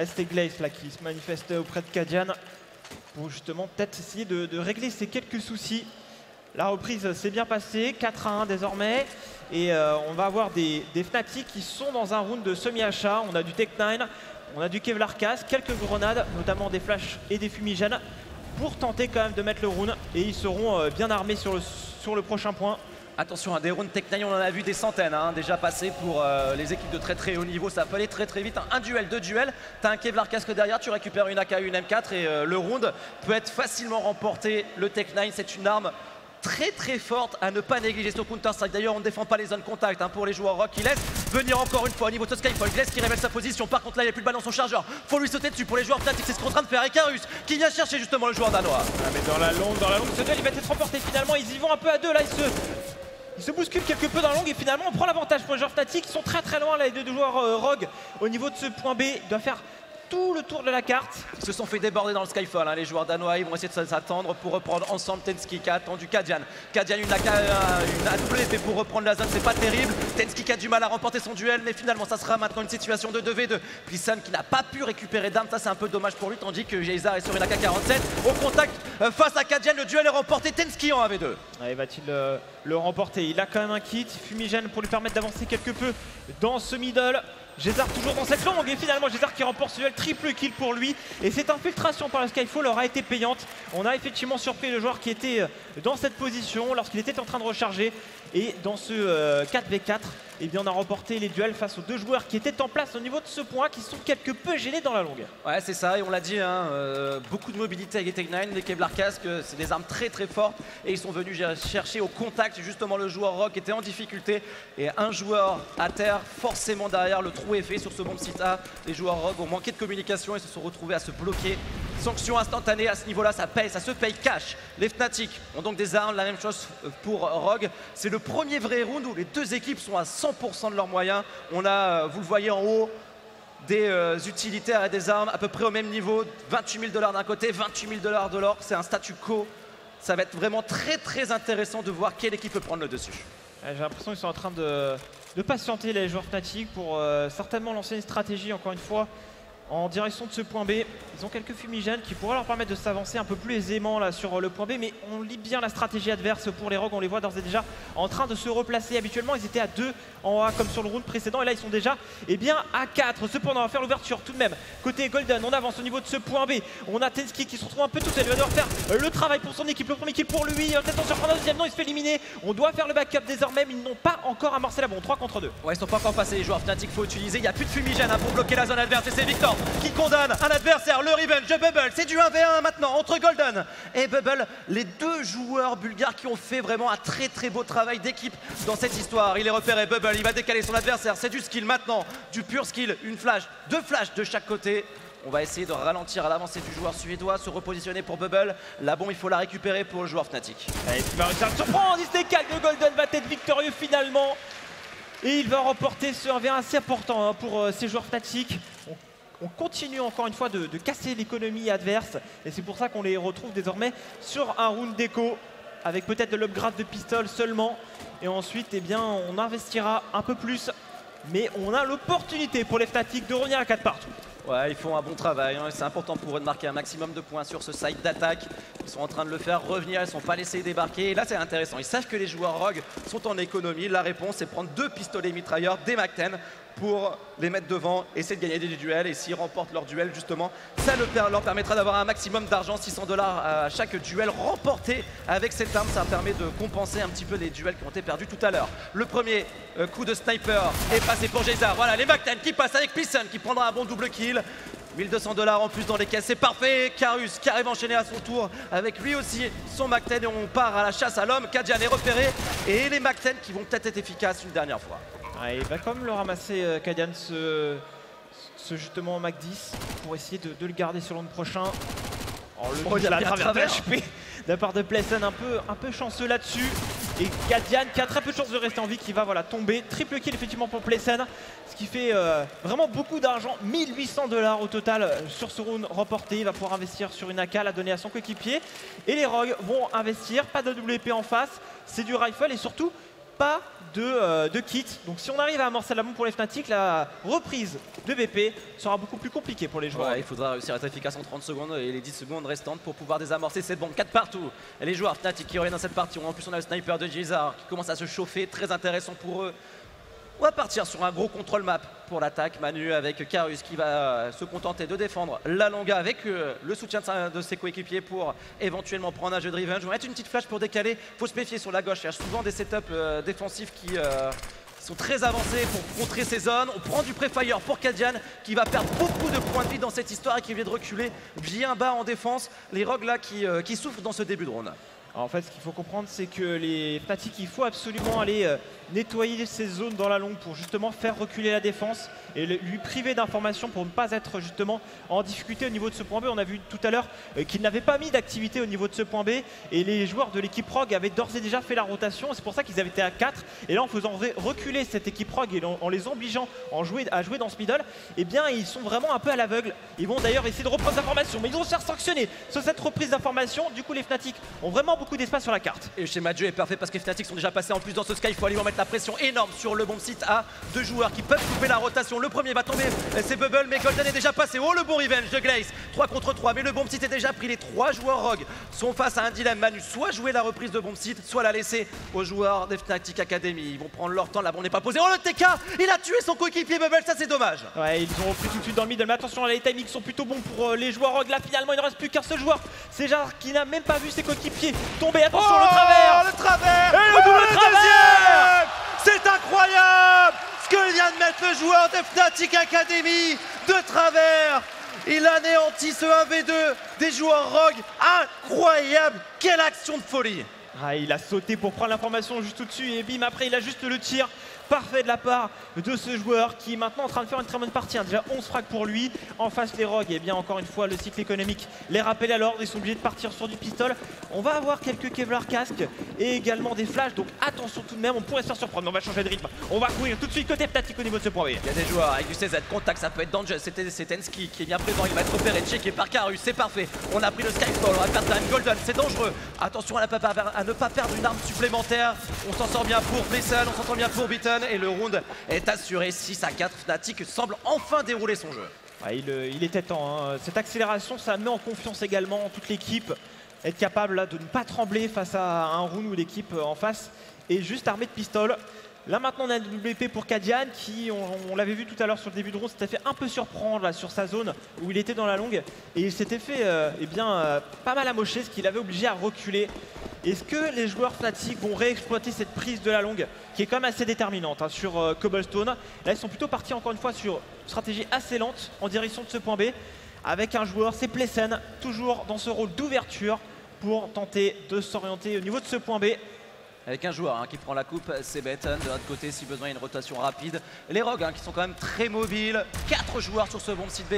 C'était Glaze là qui se manifeste auprès de Kadian pour justement peut-être essayer de, de régler ces quelques soucis. La reprise s'est bien passée, 4 à 1 désormais. Et euh, on va avoir des, Fnatic qui sont dans un round de semi-achat. On a du Tech 9, on a du Kevlar Cast, quelques grenades, notamment des flashs et des fumigènes, pour tenter quand même de mettre le round. Et ils seront euh, bien armés sur le, prochain point. Attention, à des rounds Tech 9, on en a vu des centaines hein, déjà passer pour euh, les équipes de très très haut niveau. Ça peut aller très très vite. Un, duel, deux duels. T'as un Kevlar casque derrière, tu récupères une AK, une M4 et le round peut être facilement remporté. Le Tech 9, c'est une arme très très forte à ne pas négliger sur Counter-Strike. D'ailleurs, on ne défend pas les zones contact hein, pour les joueurs rock qui laissent venir encore une fois au niveau de Skyfall. Glass qui révèle sa position. Par contre, là, il n'y a plus de balle dans son chargeur. Faut lui sauter dessus pour les joueurs Fnatic. C'est ce qu'on est en train de faire. Icarus qui vient chercher justement le joueur danois. Ah, mais dans la longue, dans la longue, ce duel il va être remporté finalement. Ils y vont un peu à deux là. Ils se, ils se bousculent quelque peu dans la longue et finalement on prend l'avantage pour les joueurs Fnatic. Ils sont très très loin là, les deux joueurs euh, Rogue au niveau de ce point B. Ils doivent faire tout le tour de la carte. Se sont fait déborder dans le Skyfall, hein, les joueurs danois. Ils vont essayer de s'attendre pour reprendre ensemble Tensky qui a attendu Kadian. Kadian, une, AK, euh, une AWP pour reprendre la zone, c'est pas terrible. Tensky qui a du mal à remporter son duel, mais finalement, ça sera maintenant une situation de 2v2. Plisson qui n'a pas pu récupérer d'armes, ça c'est un peu dommage pour lui, tandis que Geizar est sur une AK-47. Au contact euh, face à Kadian, le duel est remporté. Tensky en 1v2. Allez, va-t-il euh, le remporter? Il a quand même un kit fumigène pour lui permettre d'avancer quelque peu dans ce middle. Gézard toujours dans cette longue et finalement Gézard qui remporte ce duel triple kill pour lui et cette infiltration par le Skyfall aura été payante. On a effectivement surpris le joueur qui était euh, dans cette position lorsqu'il était en train de recharger et dans ce euh, 4v4 eh bien, on a remporté les duels face aux deux joueurs qui étaient en place au niveau de ce point qui sont quelque peu gênés dans la longue. Ouais, c'est ça, et on l'a dit, hein, euh, beaucoup de mobilité avec les Tech 9, les Kevlar Casque, euh, c'est des armes très très fortes, et ils sont venus chercher au contact justement le joueur Rock était en difficulté, et un joueur à terre, forcément derrière, le trou est fait sur ce bomb site A, les joueurs Rock ont manqué de communication et se sont retrouvés à se bloquer. Sanction instantanée à ce niveau-là, ça paye, ça se paye cash. Les Fnatic ont donc des armes, la même chose pour Rogue. C'est le premier vrai round où les deux équipes sont à 100% de leurs moyens. On a, euh, vous le voyez en haut, des euh, utilitaires et des armes à peu près au même niveau. 28 000 dollars d'un côté, 28 000 dollars de l'autre. C'est un statu quo. Ça va être vraiment très très intéressant de voir quelle équipe peut prendre le dessus. Ouais, J'ai l'impression qu'ils sont en train de, patienter les joueurs Fnatic pour euh, certainement lancer une stratégie encore une fois en direction de ce point B. Ils ont quelques fumigènes qui pourraient leur permettre de s'avancer un peu plus aisément là sur le point B, mais on lit bien la stratégie adverse pour les Rogues. On les voit d'ores et déjà en train de se replacer. Habituellement, ils étaient à 2 en A comme sur le round précédent, et là ils sont déjà eh bien, à 4. Cependant, on va faire l'ouverture tout de même. Côté Golden, on avance au niveau de ce point B. On a Tensky qui se retrouve un peu tout seul. Il va devoir faire euh, le travail pour son équipe. Le premier kill pour lui. Euh, sur un deuxième, non, il se fait éliminer. On doit faire le backup désormais, mais ils n'ont pas encore amorcé la bombe. 3 contre 2. Ouais, ils sont pas encore passés les joueurs Fnatic, faut utiliser. Il n'y a plus de fumigène hein, pour bloquer la zone adverse. Et c'est Victor qui condamne un adversaire, le Revenge de Bubble. C'est du 1v1 maintenant entre Golden et Bubble. Les deux joueurs bulgares qui ont fait vraiment un très très beau travail d'équipe dans cette histoire. Il est repéré, Bubble, il va décaler son adversaire. C'est du skill maintenant, du pur skill. Une flash, deux flashs de chaque côté. On va essayer de ralentir l'avancée du joueur suédois, se repositionner pour Bubble. La bombe, il faut la récupérer pour le joueur Fnatic. Allez, qui va réussir à surprendre. Il se décale de Golden va être victorieux finalement. Et il va remporter ce 1v1 assez important hein, pour euh, ces joueurs Fnatic. On continue encore une fois de, casser l'économie adverse. Et c'est pour ça qu'on les retrouve désormais sur un round déco. Avec peut-être de l'upgrade de pistol seulement. Et ensuite, eh bien, on investira un peu plus. Mais on a l'opportunité pour les Fnatic de revenir à 4 partout. Ouais, ils font un bon travail. hein, C'est important pour eux de marquer un maximum de points sur ce side d'attaque. Ils sont en train de le faire revenir. Ils ne sont pas laissés débarquer. Et là, c'est intéressant. Ils savent que les joueurs Rogue sont en économie. La réponse, c'est prendre deux pistolets mitrailleurs, des MAC-10, pour les mettre devant, essayer de gagner des duels. Et s'ils remportent leur duel, justement, ça leur permettra d'avoir un maximum d'argent, 600 dollars à chaque duel remporté avec cette arme. Ça permet de compenser un petit peu les duels qui ont été perdus tout à l'heure. Le premier euh, coup de sniper est passé pour Gézard. Voilà, les MAC-10 qui passent avec Pearson qui prendra un bon double kill. 1200 dollars en plus dans les caisses, c'est parfait. Carus qui arrive enchaîné à son tour avec lui aussi son Mac-10 et on part à la chasse à l'homme. Kadian est repéré et les Mac-10 qui vont peut-être être efficaces une dernière fois. Il va quand même le ramasser, euh, Kadian, ce, ce justement Mac 10 pour essayer de, de le garder sur round prochain. Oh, le Oh, il a à travers. PHP de la part de Playson, un peu, un peu chanceux là-dessus. Et Kadian qui a très peu de chances de rester en vie, qui va voilà, tomber. Triple kill effectivement pour Playson, ce qui fait euh, vraiment beaucoup d'argent. 1800 dollars au total euh, sur ce round remporté. Il va pouvoir investir sur une AK, la donner à son coéquipier. Et les Rogues vont investir, pas de WP en face, c'est du rifle et surtout pas de, euh, de kit. Donc si on arrive à amorcer la bombe pour les Fnatic, la reprise de BP sera beaucoup plus compliquée pour les joueurs. Il faudra réussir à être efficace en 30 secondes et les 10 secondes restantes pour pouvoir désamorcer cette bombe. 4 partout. Les joueurs Fnatic qui reviennent dans cette partie. En plus, on a le sniper de Jizar qui commence à se chauffer. Très intéressant pour eux. On va partir sur un gros contrôle map pour l'attaque. Manu avec Karus qui va euh, se contenter de défendre la longa avec euh, le soutien de, ses coéquipiers pour éventuellement prendre un jeu de revenge. On va mettre une petite flash pour décaler. faut se méfier sur la gauche. Il y a souvent des setups euh, défensifs qui. sont très avancés pour contrer ces zones. On prend du pré-fire pour Kadian qui va perdre beaucoup de points de vie dans cette histoire et qui vient de reculer bien bas en défense. Les rogues là qui, souffrent dans ce début de round. En fait, ce qu'il faut comprendre, c'est que les Fnatic, il faut absolument aller nettoyer ces zones dans la longue pour justement faire reculer la défense et lui priver d'informations pour ne pas être justement en difficulté au niveau de ce point B. On a vu tout à l'heure euh, qu'il n'avait pas mis d'activité au niveau de ce point B et les joueurs de l'équipe Rogue avaient d'ores et déjà fait la rotation. C'est pour ça qu'ils avaient été à 4 et là en faisant re- reculer cette équipe Rogue et en, en les obligeant en jouer- à jouer dans ce middle, eh bien ils sont vraiment un peu à l'aveugle. Ils vont d'ailleurs essayer de reprendre l'information mais ils vont se faire sanctionner sur cette reprise d'information. Du coup les Fnatic ont vraiment beaucoup d'espace sur la carte. Et le schéma de jeu est parfait parce que Fnatic sont déjà passés en plus dans ce sky. Il faut aller lui mettre la pression énorme sur le bon site à deux joueurs qui peuvent couper la rotation. Le premier va tomber, c'est Bubble, mais Golden est déjà passé. Oh, le bon revenge de Glaze. 3 contre 3, mais le bon site est déjà pris. Les trois joueurs Rogue sont face à un dilemme. Manu, soit jouer la reprise de bon site, soit la laisser aux joueurs des Fnatic Academy. Ils vont prendre leur temps. Là, bon, on n'est pas posé. Oh, le TK Il a tué son coéquipier Bubble, ça c'est dommage. Ouais, ils ont repris tout de suite dans le middle, mais attention, les timings sont plutôt bons pour euh, les joueurs Rogue. Là, finalement, il ne reste plus qu'un seul joueur. C'est Jar qui n'a même pas vu ses coéquipiers tomber. Attention, le travers le travers Et le double travers incroyable Ce que vient de mettre le joueur de Fnatic Academy de travers. Il anéantit ce 1v2 des joueurs Rogue. Incroyable. Quelle action de folie. Ah, il a sauté pour prendre l'information juste au-dessus. Et bim, après il a juste le tir parfait de la part de ce joueur qui est maintenant en train de faire une très bonne partie. hein. Déjà 11 frags pour lui. En face les Rogues, et bien encore une fois le cycle économique les rappelle à l'ordre. Ils sont obligés de partir sur du pistol. On va avoir quelques Kevlar casques et également des flashs. Donc attention tout de même, on pourrait se faire surprendre. On va changer de rythme. On va courir tout de suite côté Ptatic au niveau de ce point. Il y a des joueurs avec du CZ, contact, ça peut être dangereux. C'était c'est Tensky qui est bien présent, il va être repéré, checké par Karus, c'est parfait. On a pris le Skyfall, on va perdre un Golden, c'est dangereux. Attention à, ne pas perdre une arme supplémentaire. On s'en sort bien pour Blesson, on s'en sort bien pour Beaton et le round est assuré 6 à 4. Fnatic semble enfin dérouler son jeu. Euh, il était temps. hein. Cette accélération, ça met en confiance également toute l'équipe. Être capable de ne pas trembler face à un round où l'équipe euh, en face est juste armée de pistoles. Là maintenant on a le WP pour Kadian qui, on, l'avait vu tout à l'heure sur le début de round, s'était fait un peu surprendre sur sa zone où il était dans la longue. Et il s'était fait euh, eh euh, pas mal amocher, ce qui l'avait obligé à reculer. Est-ce que les joueurs Fnatic vont réexploiter cette prise de la longue qui est quand même assez déterminante hein, sur euh, Cobblestone? Là ils sont plutôt partis encore une fois sur une stratégie assez lente en direction de ce point B avec un joueur, c'est Plessen, toujours dans ce rôle d'ouverture pour tenter de s'orienter au niveau de ce point B. Avec un joueur hein, qui prend la coupe, c'est Beton. De l'autre côté, si besoin, il y a une rotation rapide. Les Rogues hein, qui sont quand même très mobiles. Quatre joueurs sur ce bon site B.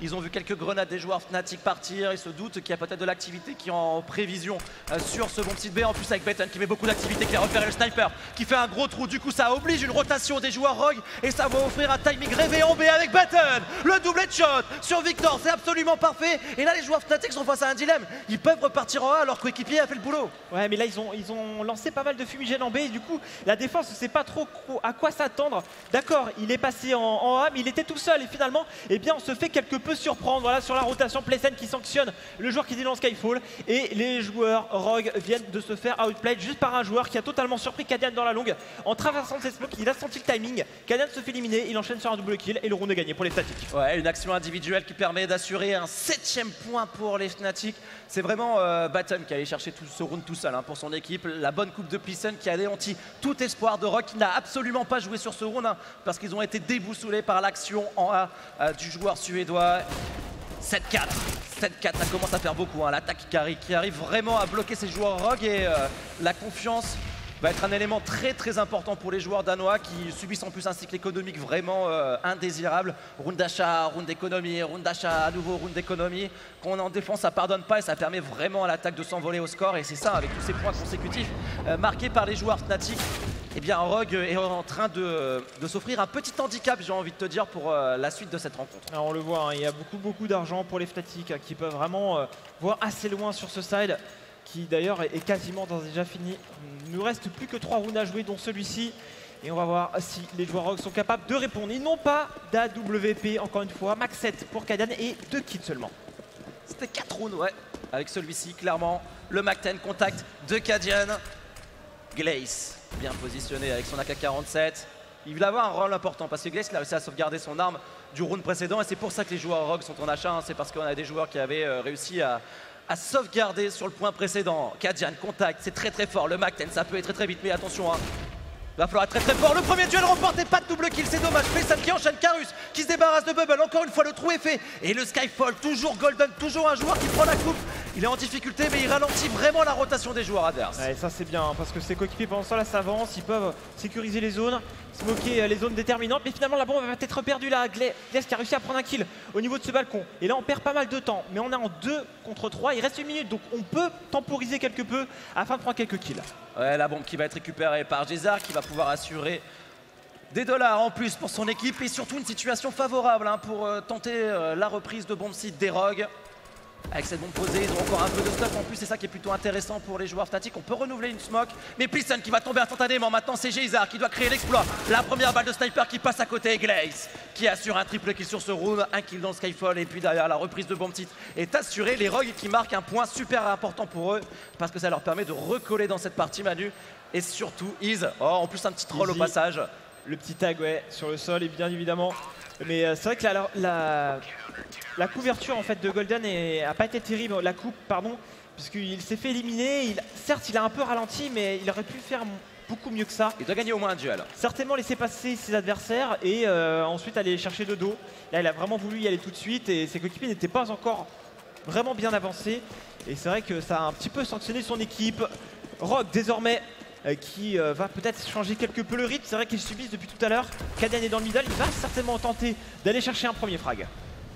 Ils ont vu quelques grenades des joueurs Fnatic partir. Ils se doutent qu'il y a peut-être de l'activité qui est en prévision euh, sur ce bon site B. En plus, avec Beton qui met beaucoup d'activité, qui a repéré le sniper, qui fait un gros trou. Du coup, ça oblige une rotation des joueurs Rogue et ça va offrir un timing rêvé en B avec Beton. Le double shot sur Victor, c'est absolument parfait. Et là, les joueurs Fnatic sont face à un dilemme. Ils peuvent repartir en A que coéquipier a fait le boulot. Ouais, mais là ils ont, ils ont lancé pas mal de fumigènes en B et du coup la défense ne sait pas trop à quoi s'attendre. D'accord, il est passé en, en A, mais il était tout seul et finalement, eh bien, on se fait quelque peu surprendre. Voilà sur la rotation, Plessen qui sanctionne le joueur qui dans Skyfall et les joueurs Rogue viennent de se faire outplay juste par un joueur qui a totalement surpris Kadian dans la longue en traversant ses smokes. Il a senti le timing. Kadian se fait éliminer, il enchaîne sur un double kill et le round est gagné pour les statiques. Ouais, une action individuelle qui permet d'assurer un septième point pour les Fnatic. C'est vraiment euh, Baton qui allait chercher ce round tout seul hein, pour son équipe. La bonne coupe de Plissen qui a anéanti tout espoir de Rock qui n'a absolument pas joué sur ce round hein, parce qu'ils ont été déboussolés par l'action en A euh, du joueur suédois. 7-4. 7-4, ça commence à faire beaucoup. hein. L'attaque qui arrive, qui arrive vraiment à bloquer ces joueurs Rogue et euh, la confiance va être un élément très très important pour les joueurs danois qui subissent en plus un cycle économique vraiment euh, indésirable. Round d'achat, round d'économie, round d'achat, à nouveau round d'économie. Quand on est en défense, ça pardonne pas et ça permet vraiment à l'attaque de s'envoler au score. Et c'est ça, avec tous ces points consécutifs euh, marqués par les joueurs Fnatic, eh bien Rogue est en train de, de s'offrir un petit handicap, j'ai envie de te dire, pour euh, la suite de cette rencontre. Alors, on le voit, hein, il y a beaucoup beaucoup d'argent pour les Fnatic hein, qui peuvent vraiment voir assez loin sur ce side qui d'ailleurs est, quasiment déjà fini. Il nous reste plus que 3 rounds à jouer dont celui-ci et on va voir si les joueurs Rogue sont capables de répondre. Ils n'ont pas d'AWP encore une fois, max 7 pour Kadian et 2 kills seulement. C'était 4 rounds, ouais. Avec celui-ci, clairement, le Mac 10 contact de Kadian. Glace, bien positionné avec son AK-47. Il va avoir un rôle important parce que Glace il a réussi à sauvegarder son arme du round précédent et c'est pour ça que les joueurs Rogue sont en achat. hein. C'est parce qu'on a des joueurs qui avaient euh, réussi à, à sauvegarder sur le point précédent. Kadian, contact, c'est très très fort. Le Mac 10, ça peut être très très vite, mais attention, hein. Va falloir très très fort. Le premier duel remporté, pas de double kill, c'est dommage. Payson qui enchaîne Karus, qui se débarrasse de Bubble. Encore une fois, le trou est fait. Et le Skyfall, toujours Golden, toujours un joueur qui prend la coupe. Il est en difficulté, mais il ralentit vraiment la rotation des joueurs adverses. Ouais, ça c'est bien hein, parce que ces coéquipiers pendant ça là s'avancent, ils peuvent sécuriser les zones, smoker euh, les zones déterminantes, mais finalement la bombe va être perdue là. Gla- Glace qui a réussi à prendre un kill au niveau de ce balcon. Et là on perd pas mal de temps, mais on est en 2 contre 3, il reste une minute donc on peut temporiser quelque peu afin de prendre quelques kills. Ouais, la bombe qui va être récupérée par Gézard, qui va pouvoir assurer des dollars en plus pour son équipe et surtout une situation favorable hein, pour euh, tenter euh, la reprise de bombe site des Rogues. Avec cette bombe posée. Ils ont encore un peu de stuff en plus, c'est ça qui est plutôt intéressant pour les joueurs Fnatic. On peut renouveler une smoke, mais Plisson qui va tomber instantanément. Maintenant, c'est Geizar qui doit créer l'exploit. La première balle de sniper qui passe à côté, Glaze qui assure un triple kill sur ce round, un kill dans Skyfall, et puis derrière la reprise de bombe titre est assurée. Les Rogues qui marquent un point super important pour eux parce que ça leur permet de recoller dans cette partie, Manu. Et surtout, Is, oh, en plus un petit troll au passage. Le petit tag, ouais, sur le sol, et bien évidemment. Mais euh, c'est vrai que la, la, la couverture en fait de Golden est- a pas été terrible, la coupe, pardon, puisqu'il s'est fait éliminer. Il, certes, il a un peu ralenti, mais il aurait pu faire beaucoup mieux que ça. Il doit gagner au moins un duel. Certainement laisser passer ses adversaires et euh, ensuite aller chercher de dos. Là, il a vraiment voulu y aller tout de suite et ses coéquipiers n'étaient pas encore vraiment bien avancés. Et c'est vrai que ça a un petit peu sanctionné son équipe. Rock, désormais, euh, qui euh, va peut-être changer quelque peu le rythme. C'est vrai qu'ils subissent depuis tout à l'heure. Kadian est dans le middle, il va certainement tenter d'aller chercher un premier frag.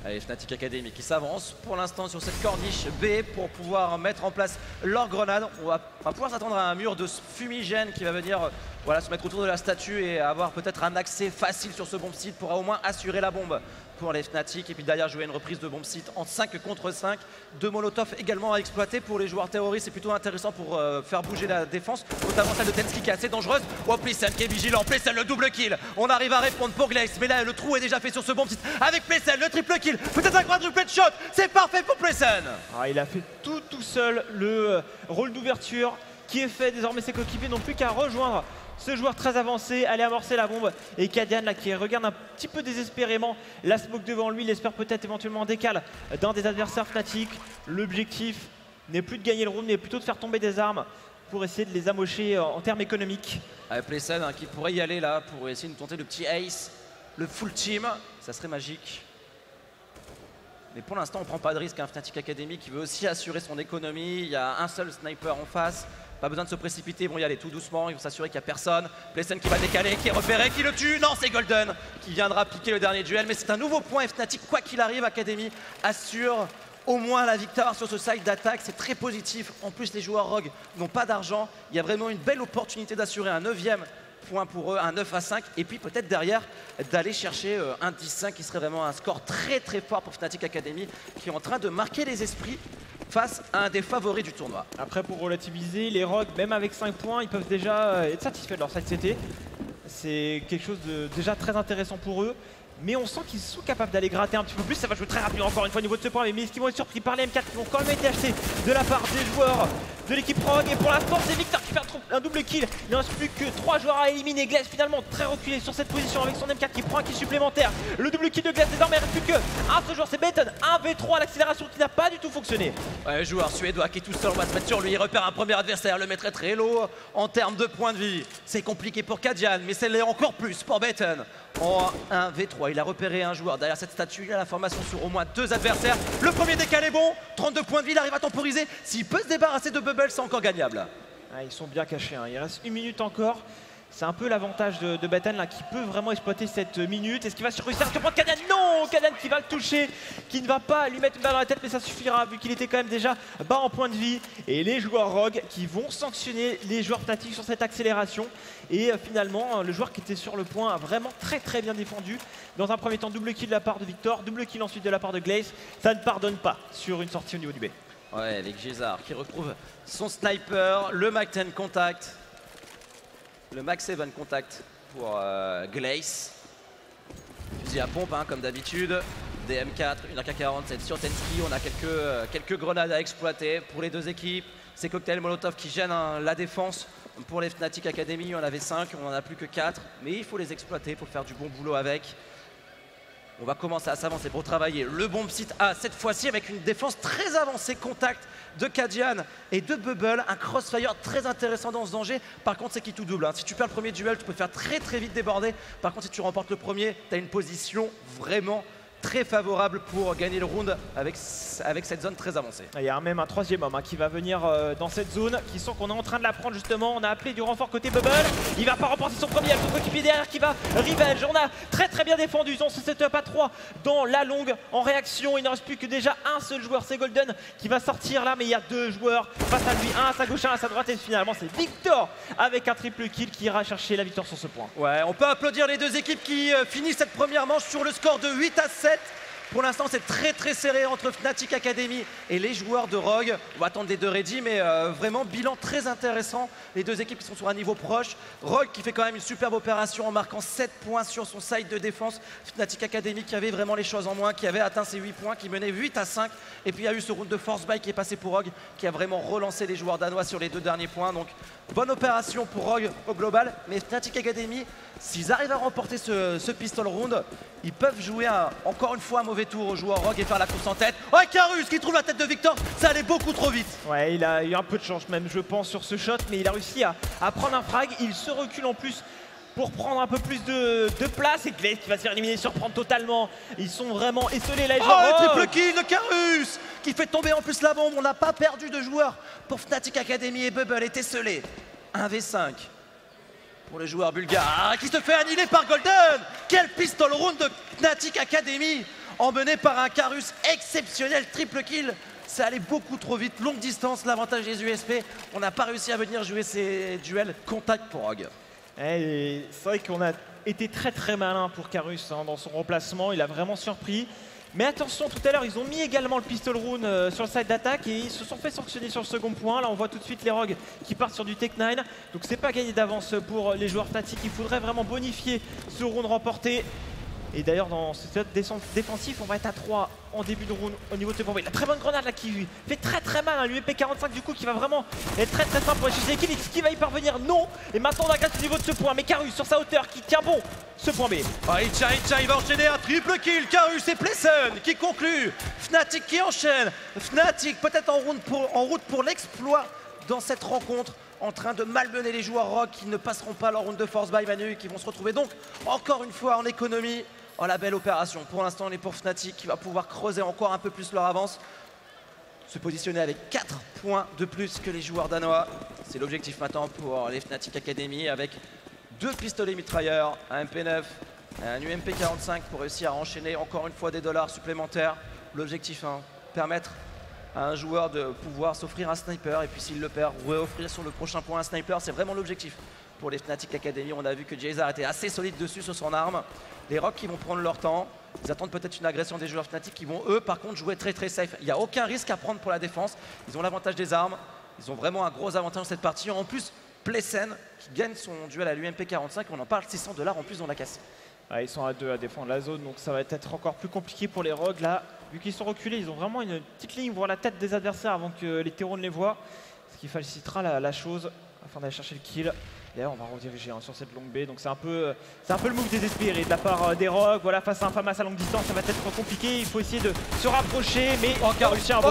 Allez, Fnatic Academy qui s'avance pour l'instant sur cette corniche B pour pouvoir mettre en place leur grenade. On va, va pouvoir s'attendre à un mur de fumigène qui va venir euh, voilà, se mettre autour de la statue et avoir peut-être un accès facile sur ce bomb site pour au moins assurer la bombe pour les Fnatic. Et puis derrière jouer une reprise de bomb site en 5 contre 5. Deux Molotov également à exploiter pour les joueurs terroristes. C'est plutôt intéressant pour euh, faire bouger la défense, notamment celle de Tensky qui est assez dangereuse. Oh, Plisson qui est vigilant. Plisson le double kill. On arrive à répondre pour Glaze, mais là le trou est déjà fait sur ce bomb site avec Plisson, le triple kill. Peut-être un quadruple shot. C'est parfait pour Plisson. Ah, il a fait tout tout seul le euh, rôle d'ouverture qui est fait. Désormais, ses coéquipiers n'ont plus qu'à rejoindre ce joueur très avancé, aller amorcer la bombe. Et Kadian là qui regarde un petit peu désespérément la smoke devant lui. Il espère peut-être éventuellement un décal d'un des adversaires Fnatic. L'objectif n'est plus de gagner le round, mais plutôt de faire tomber des armes pour essayer de les amocher euh, en termes économiques. Avec Plisson hein, qui pourrait y aller là pour essayer de tenter le petit ace, le full team. Ça serait magique. Mais pour l'instant, on ne prend pas de risque. Hein. Fnatic Academy qui veut aussi assurer son économie. Il y a un seul sniper en face. Pas besoin de se précipiter, ils vont y aller tout doucement, ils vont s'assurer qu'il n'y a personne. Plessen qui va décaler, qui est repéré, qui le tue. Non, c'est Golden qui viendra piquer le dernier duel. Mais c'est un nouveau point. Fnatic, quoi qu'il arrive, Academy assure au moins la victoire sur ce side d'attaque. C'est très positif. En plus, les joueurs Rogue n'ont pas d'argent. Il y a vraiment une belle opportunité d'assurer un neuvième points pour eux, un 9 à 5. Et puis peut-être derrière, d'aller chercher euh, un 10-5 qui serait vraiment un score très très fort pour Fnatic Academy qui est en train de marquer les esprits face à un des favoris du tournoi. Après, pour relativiser, les Rogues, même avec 5 points, ils peuvent déjà euh, être satisfaits de leur side CT. C'est quelque chose de déjà très intéressant pour eux. Mais on sent qu'ils sont capables d'aller gratter un petit peu plus. Ça va jouer très rapidement encore une fois au niveau de ce point. Mais est-ce qu'ils vont être surpris par les M4 qui vont quand même été achetés de la part des joueurs de l'équipe Rogue Et pour l'instant, c'est Victor qui fait un, double kill. Il ne reste plus que 3 joueurs à éliminer. Glace finalement très reculé sur cette position avec son M4 qui prend un kill supplémentaire. Le double kill de Glace désormais, reste plus que un seul joueur, c'est Benton. Un V3 à l'accélération qui n'a pas du tout fonctionné. Ouais, joueur suédois qui est tout seul, on va se mettre sur lui, il repère un premier adversaire, le mettrait très low en termes de points de vie. C'est compliqué pour Kadian, mais c'est encore plus pour Betten. En 1 V3, il a repéré un joueur derrière cette statue, il a la formation sur au moins deux adversaires. Le premier décalé bon, 32 points de vie, il arrive à temporiser. S'il peut se débarrasser de Bubble, c'est encore gagnable. Ah, ils sont bien cachés, hein. il reste une minute encore. C'est un peu l'avantage de, de Batten là qui peut vraiment exploiter cette minute. Est-ce qu'il va réussir à surprendre Kadan Non Kadan qui va le toucher, qui ne va pas lui mettre une balle dans la tête, mais ça suffira vu qu'il était quand même déjà bas en point de vie. Et les joueurs Rogue qui vont sanctionner les joueurs Fnatic sur cette accélération. Et euh, finalement, le joueur qui était sur le point a vraiment très très bien défendu. Dans un premier temps, double kill de la part de Victor, double kill ensuite de la part de Glaze. Ça ne pardonne pas sur une sortie au niveau du B. Ouais, avec Gizar qui retrouve son sniper, le Mac 10 contact, le Mac 7 contact pour euh, Glace. Fusil à pompe, hein, comme d'habitude. Des M4, une AK-47 sur Tensky. On a quelques, euh, quelques grenades à exploiter pour les deux équipes. Ces cocktails Molotov qui gênent hein, la défense. Pour les Fnatic Academy, on en avait 5, on en a plus que 4. Mais il faut les exploiter, il faut faire du bon boulot avec. On va commencer à s'avancer pour travailler le bomb site A cette fois-ci avec une défense très avancée, contact de Kadian et de Bubble, un crossfire très intéressant dans ce danger. Par contre, c'est qui tout double. hein. Si tu perds le premier duel, tu peux faire très très vite déborder. Par contre, si tu remportes le premier, tu as une position vraiment très favorable pour gagner le round avec, avec cette zone très avancée. Il y a même un troisième homme hein, qui va venir euh, dans cette zone, qui sent qu'on est en train de la prendre justement. On a appelé du renfort côté Bubble. Il va pas remporter son premier, il y a son coéquipier derrière qui va revenge. On a très très bien défendu. Ils ont ce setup à 3 dans la longue en réaction. Il ne reste plus que déjà un seul joueur, c'est Golden qui va sortir là, mais il y a deux joueurs face à lui, un à sa gauche, un à sa droite. Et finalement, c'est Victor avec un triple kill qui ira chercher la victoire sur ce point. Ouais, on peut applaudir les deux équipes qui euh, finissent cette première manche sur le score de 8 à 7. it. Pour l'instant, c'est très très serré entre Fnatic Academy et les joueurs de Rogue. On va attendre des deux ready, mais euh, vraiment bilan très intéressant. Les deux équipes qui sont sur un niveau proche. Rogue qui fait quand même une superbe opération en marquant 7 points sur son side de défense. Fnatic Academy qui avait vraiment les choses en moins, qui avait atteint ses 8 points, qui menait 8 à 5. Et puis il y a eu ce round de force bike qui est passé pour Rogue, qui a vraiment relancé les joueurs danois sur les deux derniers points. Donc bonne opération pour Rogue au global. Mais Fnatic Academy, s'ils arrivent à remporter ce, pistol round, ils peuvent jouer encore une fois un mauvais tour aux joueurs Rogue et faire la course en tête. Oh, Carus qui trouve la tête de Victor, ça allait beaucoup trop vite. Ouais, il a eu un peu de chance même, je pense, sur ce shot, mais il a réussi à, à prendre un frag. Il se recule en plus pour prendre un peu plus de, de place. Et Glaze qui va se faire éliminer, surprendre totalement. Ils sont vraiment esselés, les Oh, Oh triple kill de Carus qui fait tomber en plus la bombe. On n'a pas perdu de joueurs pour Fnatic Academy et Bubble est esselé. 1v5 pour le joueur bulgare qui se fait annihiler par Golden. Quel pistol round de Fnatic Academy emmené par un Carus exceptionnel triple kill. Ça allait beaucoup trop vite, longue distance, l'avantage des USP. On n'a pas réussi à venir jouer ces duels contact pour Rogue. Eh, C'est vrai qu'on a été très très malin pour Carus hein, dans son remplacement. Il a vraiment surpris. Mais attention, tout à l'heure, ils ont mis également le pistol rune euh, sur le side d'attaque et ils se sont fait sanctionner sur le second point. Là, on voit tout de suite les rogues qui partent sur du Tech 9. Donc, c'est pas gagné d'avance pour les joueurs Fnatic. Il faudrait vraiment bonifier ce round remporté. Et d'ailleurs, dans ce set défensif, on va être à 3 en début de round au niveau de ce combat. La très bonne grenade là qui fait très très mal. Hein, L'UMP 45 du coup qui va vraiment être très très simple pour les l'équipe. Est-ce qu'il va y parvenir Non. Et maintenant, on regarde au niveau de ce point. Mais Carus sur sa hauteur qui tient bon ce point B. Ah, il tient, il tient, il va enchaîner un triple kill. Carus et Plessen qui conclut. Fnatic qui enchaîne. Fnatic peut-être en, route pour, en route pour l'exploit dans cette rencontre. En train de malmener les joueurs rock qui ne passeront pas leur round de force by Manu qui vont se retrouver donc encore une fois en économie. Oh la belle opération. Pour l'instant, on est pour Fnatic qui va pouvoir creuser encore un peu plus leur avance. Se positionner avec 4 points de plus que les joueurs danois. C'est l'objectif maintenant pour les Fnatic Academy avec deux pistolets mitrailleurs, un MP9, un UMP45 pour réussir à enchaîner encore une fois des dollars supplémentaires. L'objectif, hein, permettre à un joueur de pouvoir s'offrir un sniper et puis s'il le perd, réoffrir sur le prochain point un sniper. C'est vraiment l'objectif pour les Fnatic Academy. On a vu que Jayzar était assez solide dessus sur son arme. Les Rocks qui vont prendre leur temps. Ils attendent peut-être une agression des joueurs Fnatic qui vont eux par contre jouer très très safe. Il n'y a aucun risque à prendre pour la défense. Ils ont l'avantage des armes. Ils ont vraiment un gros avantage dans cette partie. En plus, Plessen qui gagne son duel à l'UMP 45. On en parle 600 dollars en plus dans la caisse. Ouais, ils sont à deux à défendre la zone, donc ça va être encore plus compliqué pour les rogues là. Vu qu'ils sont reculés, ils ont vraiment une petite ligne pour la tête des adversaires avant que les terreaux ne les voient. Ce qui facilitera la chose afin d'aller chercher le kill. D'ailleurs, on va rediriger hein, sur cette longue B. Donc c'est un peu, c'est un peu le move désespéré de la part euh, des rogues. Voilà, face à un Famas à longue distance, ça va être compliqué. Il faut essayer de se rapprocher, mais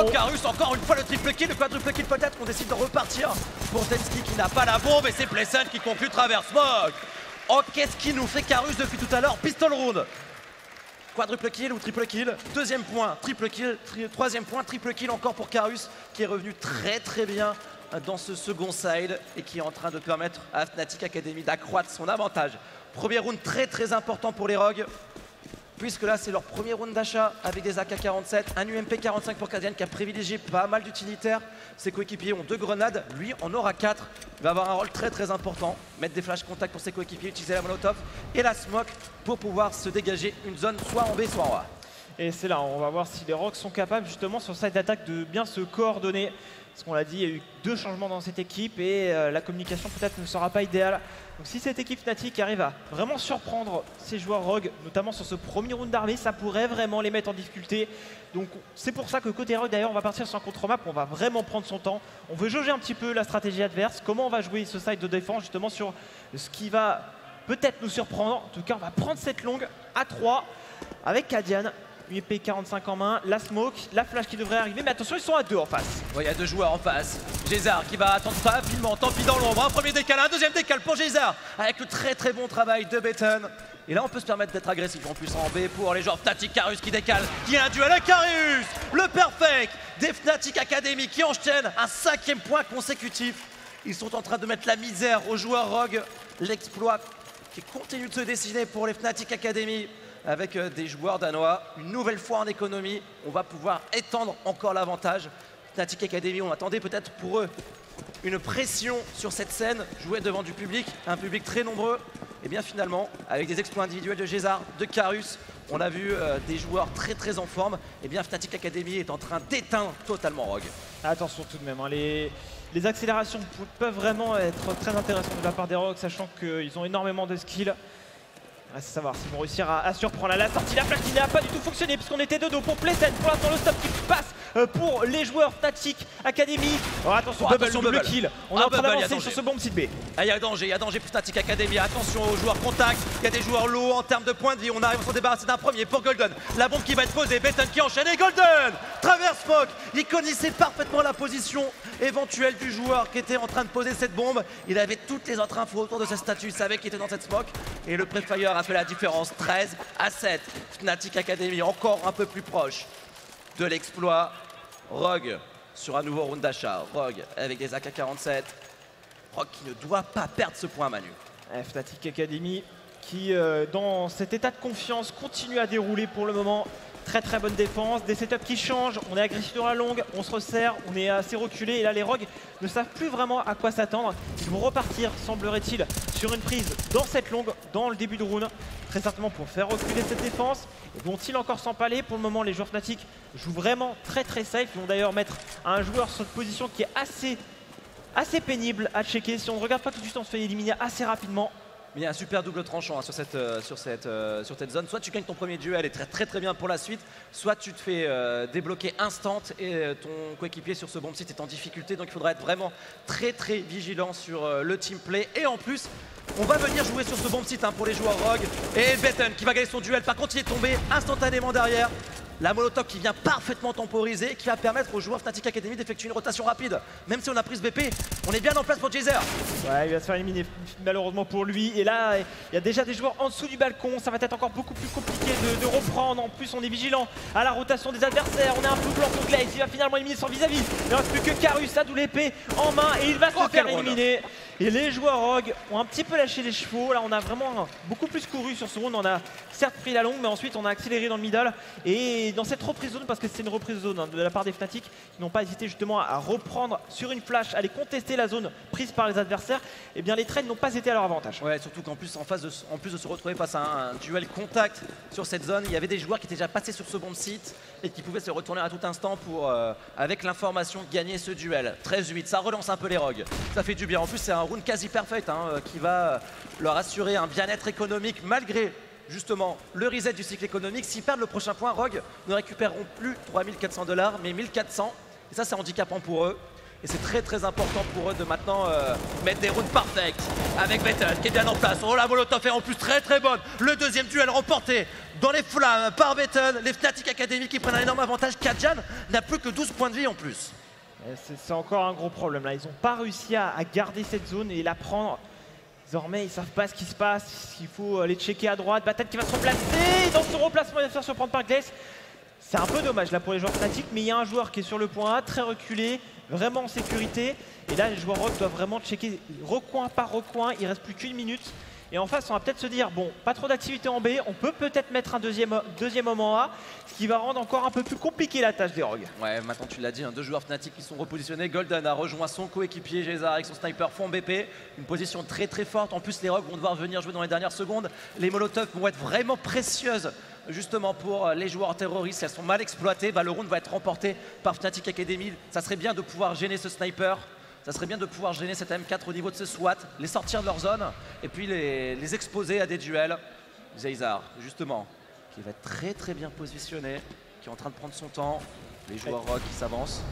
bon. Carus, encore une fois le triple kill, le quadruple kill peut-être qu'on décide de repartir pour Zensky qui n'a pas la bombe et c'est Plessen qui conclut travers Smoke. Oh qu'est-ce qui nous fait Carus depuis tout à l'heure? Pistol round. Quadruple kill ou triple kill? Deuxième point, triple kill. Tri- troisième point, triple kill encore pour Carus qui est revenu très très bien dans ce second side et qui est en train de permettre à Fnatic Academy d'accroître son avantage. Premier round très très important pour les Rogues puisque là c'est leur premier round d'achat avec des AK-47, un UMP-45 pour Kadian qui a privilégié pas mal d'utilitaires. Ses coéquipiers ont deux grenades, lui en aura quatre. Il va avoir un rôle très très important, mettre des flash contact pour ses coéquipiers, utiliser la molotov et la smoke pour pouvoir se dégager une zone soit en B soit en A. Et c'est là, on va voir si les Rocks sont capables justement sur cette attaque de bien se coordonner. Parce qu'on l'a dit, il y a eu deux changements dans cette équipe et euh, la communication peut-être ne sera pas idéale. Donc si cette équipe Fnatic arrive à vraiment surprendre ces joueurs Rogue, notamment sur ce premier round d'armée, ça pourrait vraiment les mettre en difficulté. Donc c'est pour ça que côté Rogue d'ailleurs, on va partir sur un contre-map, on va vraiment prendre son temps. On veut jauger un petit peu la stratégie adverse, comment on va jouer ce side de défense justement sur ce qui va peut-être nous surprendre. En tout cas, on va prendre cette longue à 3 avec Kadian. UMP 45 en main, la smoke, la flash qui devrait arriver, mais attention, ils sont à deux en face. Bon, il y a deux joueurs en face. Gézard qui va attendre rapidement, tant pis dans l'ombre. Un premier décal, un deuxième décal pour Gézard avec le très très bon travail de Beton. Et là, on peut se permettre d'être agressif en plus en B pour les joueurs Fnatic Carus qui décale. Qui a un duel avec Carus Le perfect des Fnatic Academy qui enchaînent un cinquième point consécutif. Ils sont en train de mettre la misère aux joueurs Rogue. L'exploit qui continue de se dessiner pour les Fnatic Academy avec euh, des joueurs danois. Une nouvelle fois en économie, on va pouvoir étendre encore l'avantage. Fnatic Academy, on attendait peut-être pour eux une pression sur cette scène, jouer devant du public, un public très nombreux. Et bien finalement, avec des exploits individuels de Gézard, de Carus, on a vu euh, des joueurs très très en forme. Et bien Fnatic Academy est en train d'éteindre totalement Rogue. Attention tout de même, hein, les, les accélérations peuvent vraiment être très intéressantes de la part des Rogues, sachant qu'ils ont énormément de skills. Reste à savoir s'ils vont réussir à, à surprendre à la sortie. La flash qui n'a pas du tout fonctionné puisqu'on était de dos pour Playsen. Pour l'instant, le stop qui passe euh, pour les joueurs Fnatic Academy. Oh, attention, Oh, attention, double kill. On Ah, est en train d'avancer sur ce bomb site B. Ah, il y a danger, il y a danger pour Fnatic Academy. Attention aux joueurs contact. Il y a des joueurs low en termes de points de vie. On arrive à se débarrasser d'un premier pour Golden. La bombe qui va être posée. Betten qui enchaîne et Golden traverse Smoke. Il connaissait parfaitement la position éventuelle du joueur qui était en train de poser cette bombe. Il avait toutes les autres infos autour de sa statue. Il savait qu'il était dans cette smoke. Et le Prefire a fait la différence. 13 à 7. Fnatic Academy encore un peu plus proche de l'exploit. Rogue sur un nouveau round d'achat. Rogue avec des AK-47. Rogue qui ne doit pas perdre ce point Manu. Eh, Fnatic Academy qui, euh, dans cet état de confiance, continue à dérouler pour le moment. Très très bonne défense, des setups qui changent, on est agressif sur la longue, on se resserre, on est assez reculé et là les Rogues ne savent plus vraiment à quoi s'attendre. Ils vont repartir, semblerait-il, sur une prise dans cette longue, dans le début de round, très certainement pour faire reculer cette défense. Vont-ils encore s'empaler? Pour le moment, les joueurs Fnatic jouent vraiment très très safe. Ils vont d'ailleurs mettre un joueur sur une position qui est assez assez pénible à checker. Si on ne regarde pas tout de suite, on se fait éliminer assez rapidement. Mais il y a un super double tranchant hein, sur, cette, euh, euh, sur cette zone. Soit tu gagnes ton premier duel et très très très bien pour la suite, soit tu te fais euh, débloquer instant et ton coéquipier sur ce bomb site est en difficulté. Donc il faudra être vraiment très très vigilant sur le team play. Et en plus, on va venir jouer sur ce bomb site hein, pour les joueurs Rogue. Et Betten qui va gagner son duel. Par contre, il est tombé instantanément derrière. La molotov qui vient parfaitement temporiser, qui va permettre aux joueurs Fnatic Academy d'effectuer une rotation rapide. Même si on a pris ce BP, on est bien en place pour Jazer. Ouais, il va se faire éliminer malheureusement pour lui. Et là, il y a déjà des joueurs en dessous du balcon. Ça va être encore beaucoup plus compliqué de, de reprendre. En plus, on est vigilant à la rotation des adversaires. On est un peu blanc pour Glaze. Il va finalement éliminer son vis-à-vis. Il ne reste plus que Carus, à d'où l'épée en main. Et il va se Oh, faire rôle. Et les joueurs Rogue ont un petit peu lâché les chevaux. Là, on a vraiment beaucoup plus couru sur ce round. On a certes pris la longue, mais ensuite on a accéléré dans le middle. Et dans cette reprise zone, parce que c'est une reprise zone hein, de la part des Fnatic, qui n'ont pas hésité justement à reprendre sur une flash, aller contester la zone prise par les adversaires, et bien les trades n'ont pas été à leur avantage. Ouais, surtout qu'en plus, en, de, plus de se retrouver face à un, un duel contact sur cette zone, il y avait des joueurs qui étaient déjà passés sur ce bon site et qui pouvaient se retourner à tout instant pour, euh, avec l'information, gagner ce duel. 13-8, ça relance un peu les rogues. Ça fait du bien. En plus, c'est un round quasi parfait hein, euh, qui va euh, leur assurer un bien-être économique malgré justement le reset du cycle économique. S'ils perdent le prochain point, Rogue ne récupéreront plus 3400 dollars, mais 1400. Et ça, c'est handicapant pour eux. Et c'est très très important pour eux de maintenant euh, mettre des routes parfaites avec Vettel qui est bien en place. Oh la Molotov est en plus très très bonne. Le deuxième duel remporté dans les flammes par Vettel. Les Fnatic Academy qui prennent un énorme avantage. Kajan n'a plus que 12 points de vie en plus. Et C'est encore un gros problème là. Ils n'ont pas réussi à, garder cette zone et la prendre. Désormais, ils savent pas ce qui se passe. Il faut aller checker à droite. Batat qui va se replacer. Dans son replacement, il va se faire surprendre par Glace. C'est un peu dommage là pour les joueurs Fnatic, mais il y a un joueur qui est sur le point A, très reculé, vraiment en sécurité. Et là, les joueurs Rock doivent vraiment checker recoin par recoin. Il reste plus qu'une minute. Et en face, on va peut-être se dire, bon, pas trop d'activité en B, on peut peut-être mettre un deuxième, deuxième homme en A, ce qui va rendre encore un peu plus compliqué la tâche des Rogues. Ouais, maintenant tu l'as dit, hein, deux joueurs Fnatic qui sont repositionnés. Golden a rejoint son coéquipier Gézard avec son sniper fond BP. Une position très très forte. En plus, les Rogues vont devoir venir jouer dans les dernières secondes. Les Molotov vont être vraiment précieuses justement pour euh, les joueurs terroristes. Elles sont mal exploitées. Bah, le round va être remporté par Fnatic Academy. Ça serait bien de pouvoir gêner ce sniper. Ça serait bien de pouvoir gêner cette M4 au niveau de ce SWAT, les sortir de leur zone et puis les, les exposer à des duels. Zayzar, justement, qui va être très très bien positionné, qui est en train de prendre son temps. Les joueurs rock qui s'avancent.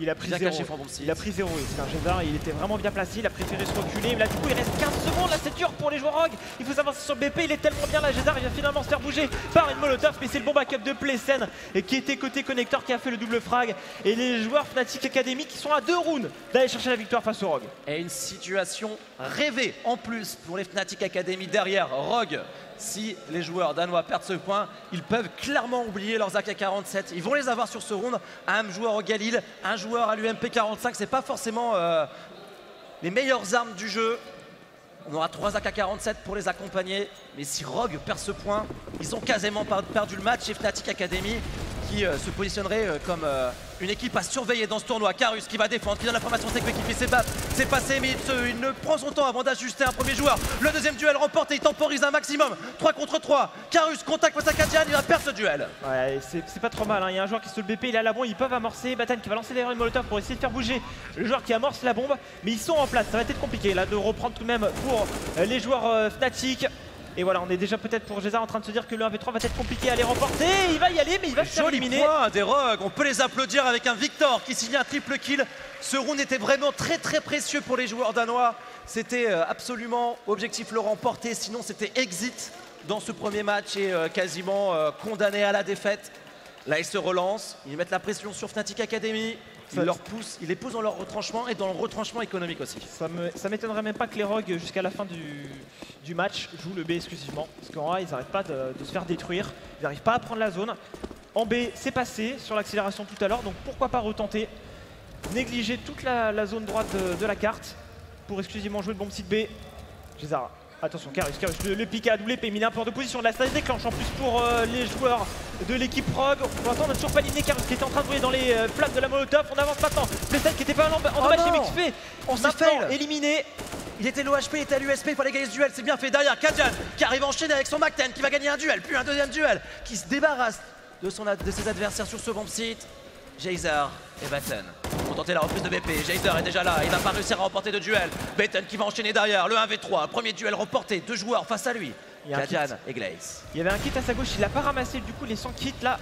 Il a pris Bien zéro. caché Fort Bomb Site. Il a pris ici, un Gézard, il était vraiment bien placé, il a préféré se reculer. Mais là, du coup, il reste 15 secondes. Là, c'est dur pour les joueurs Rogue. Il faut s'avancer sur BP. Il est tellement bien là, Gézard. Il va finalement se faire bouger par une Molotov. Mais c'est le bon backup de Playsen et qui était côté connecteur qui a fait le double frag. Et les joueurs Fnatic Academy qui sont à deux rounds d'aller chercher la victoire face aux Rogue. Et une situation rêvée en plus pour les Fnatic Academy derrière Rogue. Si les joueurs danois perdent ce point, ils peuvent clairement oublier leurs AK-47. Ils vont les avoir sur ce round. Un joueur au Galil, un joueur à l'UMP-45. C'est pas forcément euh, les meilleures armes du jeu. On aura 3 AK-47 pour les accompagner. Mais si Rogue perd ce point, ils ont quasiment perdu le match. Et Fnatic Academy, qui euh, se positionnerait euh, comme euh, une équipe à surveiller dans ce tournoi. Carus qui va défendre, qui donne l'information, c'est que l'équipe s'est battre. C'est passé, mais il, ne prend son temps avant d'ajuster un premier joueur. Le deuxième duel remporté, il temporise un maximum. 3 contre 3. Carus, contact face à Kadian, il va perdre ce duel. Ouais, c'est pas trop mal. hein. Il y a un joueur qui se le BP, il à la bombe, ils peuvent amorcer. Batan qui va lancer derrière une molotov pour essayer de faire bouger le joueur qui amorce la bombe. Mais ils sont en place, ça va être compliqué là de reprendre tout de même pour les joueurs euh, Fnatic. Et voilà, on est déjà peut-être pour Gézard en train de se dire que le 1v3 va être compliqué à les remporter. Il va y aller, mais il va se faire éliminer. point des Rogues, on peut les applaudir avec un Victor qui signe un triple kill. Ce round était vraiment très très précieux pour les joueurs danois. C'était euh, absolument objectif le remporter, sinon c'était exit dans ce premier match et euh, quasiment euh, condamné à la défaite. Là ils se relancent, ils mettent la pression sur Fnatic Academy, Ça- leur poussent, ils les poussent dans leur retranchement et dans le retranchement économique aussi. Ça m'étonnerait même pas que les Rogues, jusqu'à la fin du, du match, jouent le B exclusivement. Parce qu'en A, ils n'arrêtent pas de, de se faire détruire. Ils n'arrivent pas à prendre la zone. En B, c'est passé sur l'accélération tout à l'heure. Donc pourquoi pas retenter Négliger toute la, la zone droite de, de la carte pour exclusivement jouer le bon site B. Gézard. Attention, Carus, Carus, le, le pic à double épée, mais il est un peu de position. La stage déclenche en plus pour euh, les joueurs de l'équipe Rogue. Pour l'instant, on n'a toujours pas éliminé Carus qui était en train de brûler dans les euh, flammes de la Molotov. On avance maintenant. Playset qui était pas en endommagé, Oh qui fait On s'est fail. éliminé. Il était l'OHP, il était à l'USP, il fallait gagner ce duel, c'est bien fait. Derrière, Kadian qui arrive enchaîné avec son Macten qui va gagner un duel, puis un deuxième duel, qui se débarrasse de, son, de ses adversaires sur ce bomb site. Jazer et Batten vont tenter la reprise de BP. Jazer est déjà là, il n'a pas réussi à remporter de duel. Batten qui va enchaîner derrière, le 1v3, premier duel remporté, deux joueurs face à lui. Kit. et Glaze. Il y avait un kit à sa gauche, il l'a pas ramassé. Du coup, les 100 kits là,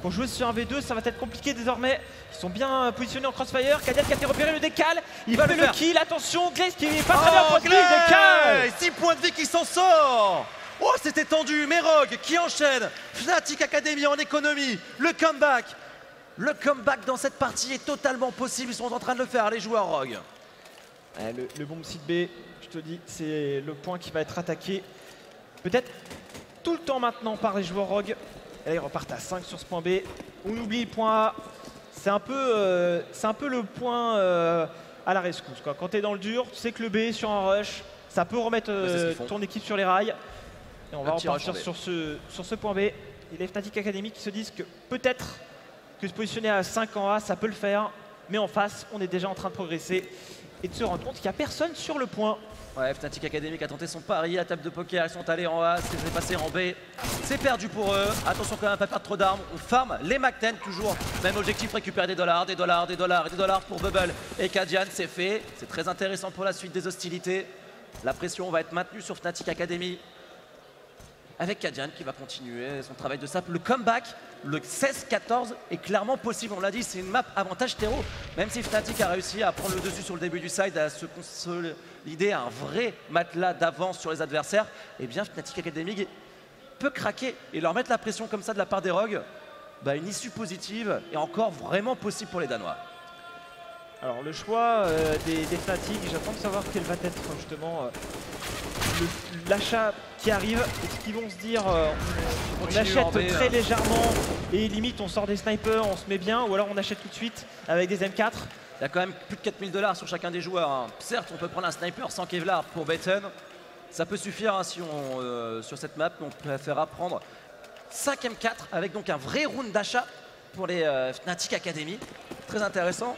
pour jouer sur un V2, ça va être compliqué désormais. Ils sont bien euh, positionnés en crossfire. Kadian qui a été repéré, le décale. Il va fait le kill. Attention, Glaze qui est pas très bien Oh, kill, décale. 6 points de vie qui s'en sort Oh, c'était tendu, Rogue qui enchaîne Fnatic Academy en économie, le comeback Le comeback dans cette partie est totalement possible, ils sont en train de le faire, les joueurs Rogue. Ouais, le, le bomb site B, je te dis, c'est le point qui va être attaqué. Peut-être tout le temps maintenant par les joueurs Rogue. Et là, ils repartent à 5 sur ce point B. On oublie le point A. C'est un peu, euh, un peu le point euh, à la rescousse. Quoi. Quand tu es dans le dur, tu sais que le B sur un rush, ça peut remettre Bah, euh, ton équipe sur les rails. Et on Un va repartir sur ce, sur ce point B. Et les Fnatic Academy qui se disent que peut-être que se positionner à 5 en A, ça peut le faire. Mais en face, on est déjà en train de progresser et de se rendre compte qu'il n'y a personne sur le point. Ouais, Fnatic Academy a tenté son pari à table de poker, ils sont allés en A, c'est passé en B. C'est perdu pour eux. Attention quand même à pas perdre trop d'armes. On farm les Macten toujours. Même objectif, récupérer des dollars, des dollars, des dollars des dollars pour Bubble et Kadian, c'est fait. C'est très intéressant pour la suite des hostilités. La pression va être maintenue sur Fnatic Academy. Avec Kadian qui va continuer son travail de sap. Le comeback, le 16-14 est clairement possible. On l'a dit, c'est une map avantage terreau. Même si Fnatic a réussi à prendre le dessus sur le début du side, à se consolider un vrai matelas d'avance sur les adversaires, eh bien Fnatic Academy peut craquer et leur mettre la pression comme ça de la part des Rogues. Bah, une issue positive est encore vraiment possible pour les Danois. Alors le choix euh, des, des Fnatic, j'attends de savoir quel va être justement euh, l'achat qui arrive. Est-ce qu'ils vont se dire euh, on, achète B, très hein. légèrement et limite on sort des snipers, on se met bien, ou alors on achète tout de suite avec des M4 Il y a quand même plus de 4000 dollars sur chacun des joueurs. hein. Certes, on peut prendre un sniper sans Kevlar pour Baton. Ça peut suffire hein, si on, sur cette map, on préférera prendre 5 M4 avec donc un vrai round d'achat pour les Fnatic Academy. Très intéressant.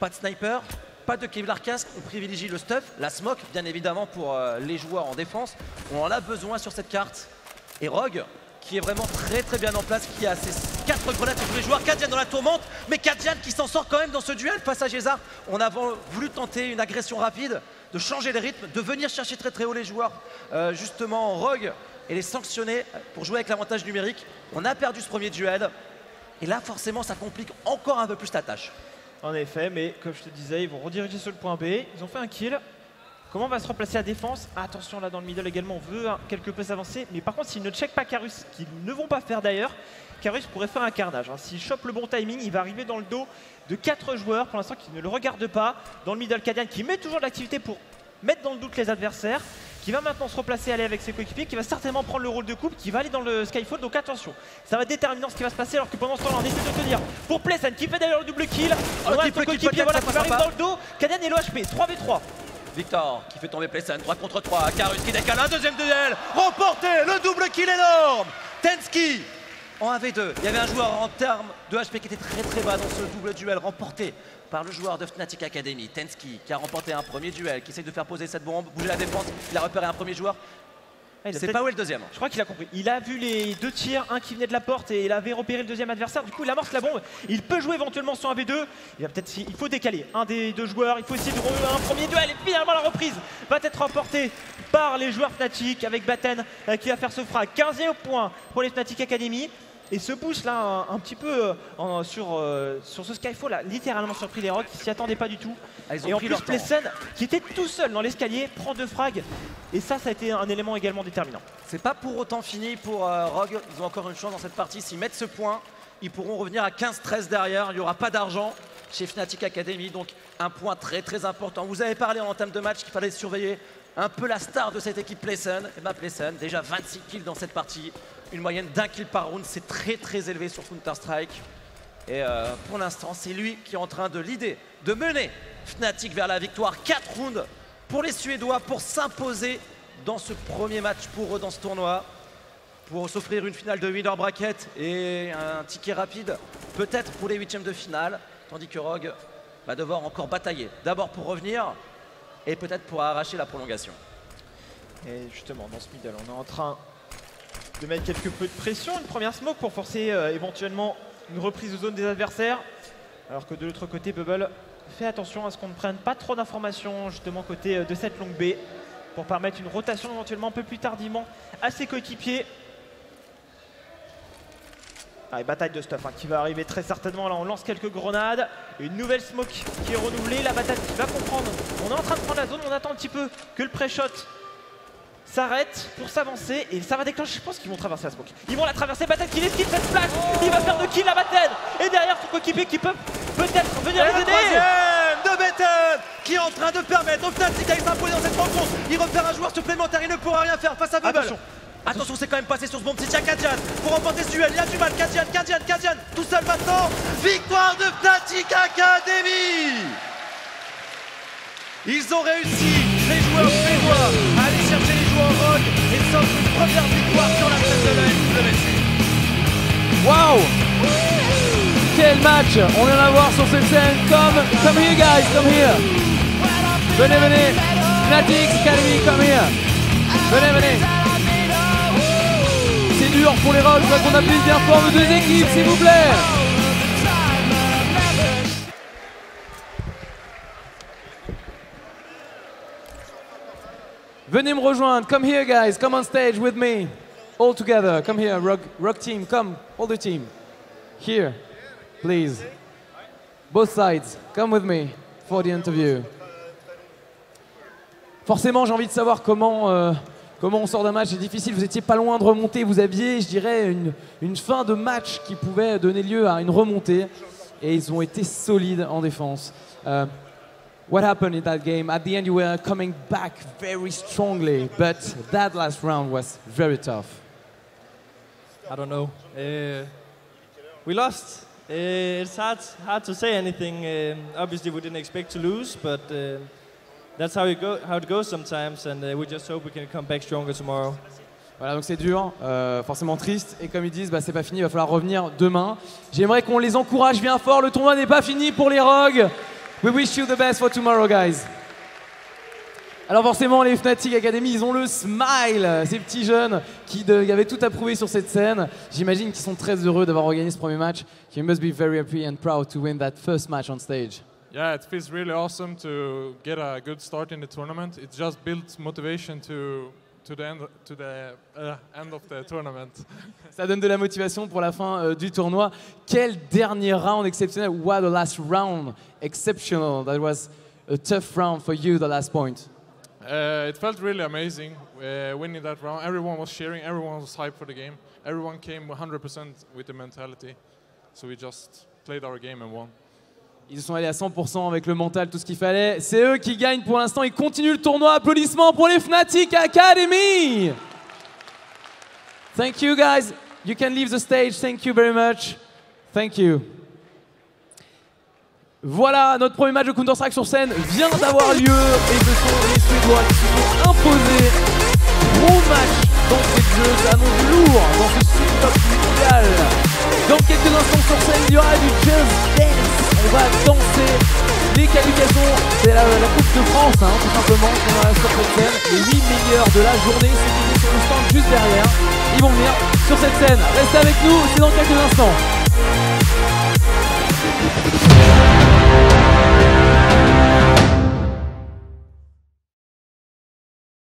Pas de sniper, pas de Kevlar casque. On privilégie le stuff, la smoke, bien évidemment, pour euh, les joueurs en défense. On en a besoin sur cette carte. Et Rogue, qui est vraiment très très bien en place, qui a ses 4 grenades sur tous les joueurs. Kadian dans la tourmente, mais Kadian qui s'en sort quand même dans ce duel face à Gézard. On a vo- voulu tenter une agression rapide, de changer le rythme, de venir chercher très très haut les joueurs, euh, justement en Rogue, et les sanctionner pour jouer avec l'avantage numérique. On a perdu ce premier duel, et là forcément ça complique encore un peu plus la tâche. En effet, mais comme je te disais, ils vont rediriger sur le point B. Ils ont fait un kill. Comment va se remplacer la défense? Attention là dans le middle également, on veut hein, quelque peu s'avancer. Mais par contre, s'ils ne checkent pas Carus, qu'ils ne vont pas faire d'ailleurs, Carus pourrait faire un carnage. hein. S'il chope le bon timing, il va arriver dans le dos de 4 joueurs pour l'instant qui ne le regardent pas. Dans le middle Cadian qui met toujours de l'activité pour mettre dans le doute les adversaires. Qui va maintenant se replacer, aller avec ses coéquipiers, qui va certainement prendre le rôle de coupe, qui va aller dans le Skyfall. Donc attention, ça va être déterminant ce qui va se passer alors que pendant ce temps-là, on essaie de tenir pour Pleasant qui fait d'ailleurs le double kill. Oh, le On a son coéquipier voilà, qui sympa. dans le dos. Cadian et l'OHP, 3v3. Victor qui fait tomber Playson, 3 contre 3, Karus qui décale un deuxième duel, remporté, le double kill énorme Tensky en 1v2. Il y avait un joueur en termes de HP qui était très très bas dans ce double duel remporté par le joueur de Fnatic Academy, Tensky, qui a remporté un premier duel, qui essaie de faire poser cette bombe, bouger la défense. Il a repéré un premier joueur. Ah, C'est pas où est le deuxième. Je crois qu'il a compris. Il a vu les deux tirs, un qui venait de la porte et il avait repéré le deuxième adversaire. Du coup, il amorce la bombe. Il peut jouer éventuellement sur un V2. Il va peut-être, il faut décaler un des deux joueurs. Il faut essayer de un premier duel et finalement la reprise va être remportée par les joueurs Fnatic avec Batten euh, qui va faire ce frag. 15e point pour les Fnatic Academy. Et ce boost là, un, un petit peu euh, en- sur, euh, sur ce Skyfall a littéralement surpris les Rocks qui s'y attendaient pas du tout. Ah, ils ont et en pris plus, leur temps. Plessen, qui était tout seul dans l'escalier, prend deux frags. Et ça, ça a été un élément également déterminant. C'est pas pour autant fini pour euh, Rogue. Ils ont encore une chance dans cette partie. S'ils mettent ce point, ils pourront revenir à 15-13 derrière. Il n'y aura pas d'argent chez Fnatic Academy. Donc un point très très important. Vous avez parlé en entame de match qu'il fallait surveiller un peu la star de cette équipe Playson. Et bah Playson, déjà 26 kills dans cette partie. Une moyenne d'un kill par round. C'est très très élevé sur Counter-Strike. Et euh, pour l'instant, c'est lui qui est en train de l'idée de mener Fnatic vers la victoire. 4 rounds pour les Suédois pour s'imposer dans ce premier match pour eux dans ce tournoi. Pour s'offrir une finale de winner bracket et un ticket rapide, peut-être pour les huitièmes de finale. Tandis que Rogue va devoir encore batailler. D'abord pour revenir et peut-être pour arracher la prolongation. Et justement, dans ce middle, on est en train de mettre quelque peu de pression. Une première smoke pour forcer euh, éventuellement une reprise de zone des adversaires. Alors que de l'autre côté, Bubble fait attention à ce qu'on ne prenne pas trop d'informations justement côté euh, de cette longue B pour permettre une rotation éventuellement un peu plus tardivement à ses coéquipiers. Allez, bataille de stuff hein, qui va arriver très certainement. Là, on lance quelques grenades. Une nouvelle smoke qui est renouvelée. La bataille qui va comprendre. On est en train de prendre la zone. On attend un petit peu que le pré-shot s'arrête pour s'avancer et ça va déclencher. Je pense qu'ils vont traverser la smoke. Ils vont la traverser. Batten qui esquive cette flash. Il va faire deux kills à Batten. Et derrière son coéquipier qui peut peut-être venir Et les le aider. troisième de Betten qui est en train de permettre au Fnatic d'aller s'imposer dans cette rencontre. Il repère un joueur supplémentaire, il ne pourra rien faire face à Bubble. Attention. Attention, c'est quand même passé sur ce bon petit Kadian pour remporter ce duel. Il a du mal, Kadian, Kadian, Kadian, tout seul maintenant. Victoire de Fnatic Academy. Ils ont réussi, les joueurs suédois, à rogue et sortent une première victoire sur la scène de la LWC. Waouh Quel match On vient de voir sur cette scène. Come, come here guys, come here. Venez, venez. Fnatic Academy, come here. Venez, venez. C'est dur pour les Rocks, qu'on appuie bien fort nos deux équipes, s'il vous plaît. Venez me rejoindre. Come here, guys. Come on stage with me. All together. Come here, Rock, team. Come, all the team. Here, please. Both sides. Come with me for the interview. Forcément, j'ai envie de savoir comment, euh, comment on sort d'un match. C'est difficile. Vous étiez pas loin de remonter. Vous aviez, je dirais, une, une fin de match qui pouvait donner lieu à une remontée. Et ils ont été solides en défense. Euh, What happened in that game? At the end, you were coming back very strongly, but that last round was very tough. I don't know. Uh, we lost. Uh, it's hard, hard to say anything. Um, obviously, we didn't expect to lose, but uh, that's how it go, how it goes sometimes. And uh, we just hope we can come back stronger tomorrow. Voilà, donc c'est dur, euh, forcément triste. Et comme ils disent, bah, c'est pas fini, il va falloir revenir demain. J'aimerais qu'on les encourage bien fort. Le tournoi n'est pas fini pour les Rogues. We wish you the best for tomorrow, guys. Alors forcément, les Fnatic Academy, ils ont le smile, ces petits jeunes qui, de- avaient tout approuvé sur cette scène. J'imagine qu'ils sont très heureux d'avoir gagné ce premier match. You must be very happy and proud to win that first match on stage. Yeah, it feels really awesome to get a good start in the tournament. It just builds motivation to to the end to the uh, end of the tournament. Ça donne de la motivation pour la fin euh, du tournoi. Quel dernier round exceptionnel? What a last round exceptional? That was a tough round for you, the last point. Uh, it felt really amazing uh, winning that round. Everyone was cheering. Everyone was hyped for the game. Everyone came 100% with the mentality. So we just played our game and won. Ils sont allés à 100% avec le mental, tout ce qu'il fallait. C'est eux qui gagnent pour l'instant. Ils continuent le tournoi. Applaudissements pour les Fnatic Academy. Thank you guys. You can leave the stage. Thank you very much. Thank you. Voilà, notre premier match de Counter-Strike sur scène vient d'avoir lieu et ce sont les Suédois qui se sont imposés. Gros match dans cette jeu, ça annonce lourd dans ce top mondial. Dans quelques instants sur scène, il y aura du Just Dance on va danser les qualifications. C'est la, Coupe de France, hein, tout simplement, On a sur cette scène. Les 8 meilleurs de la journée, C'est qui sur le stand juste derrière, ils vont venir sur cette scène. Restez avec nous, c'est dans quelques instants.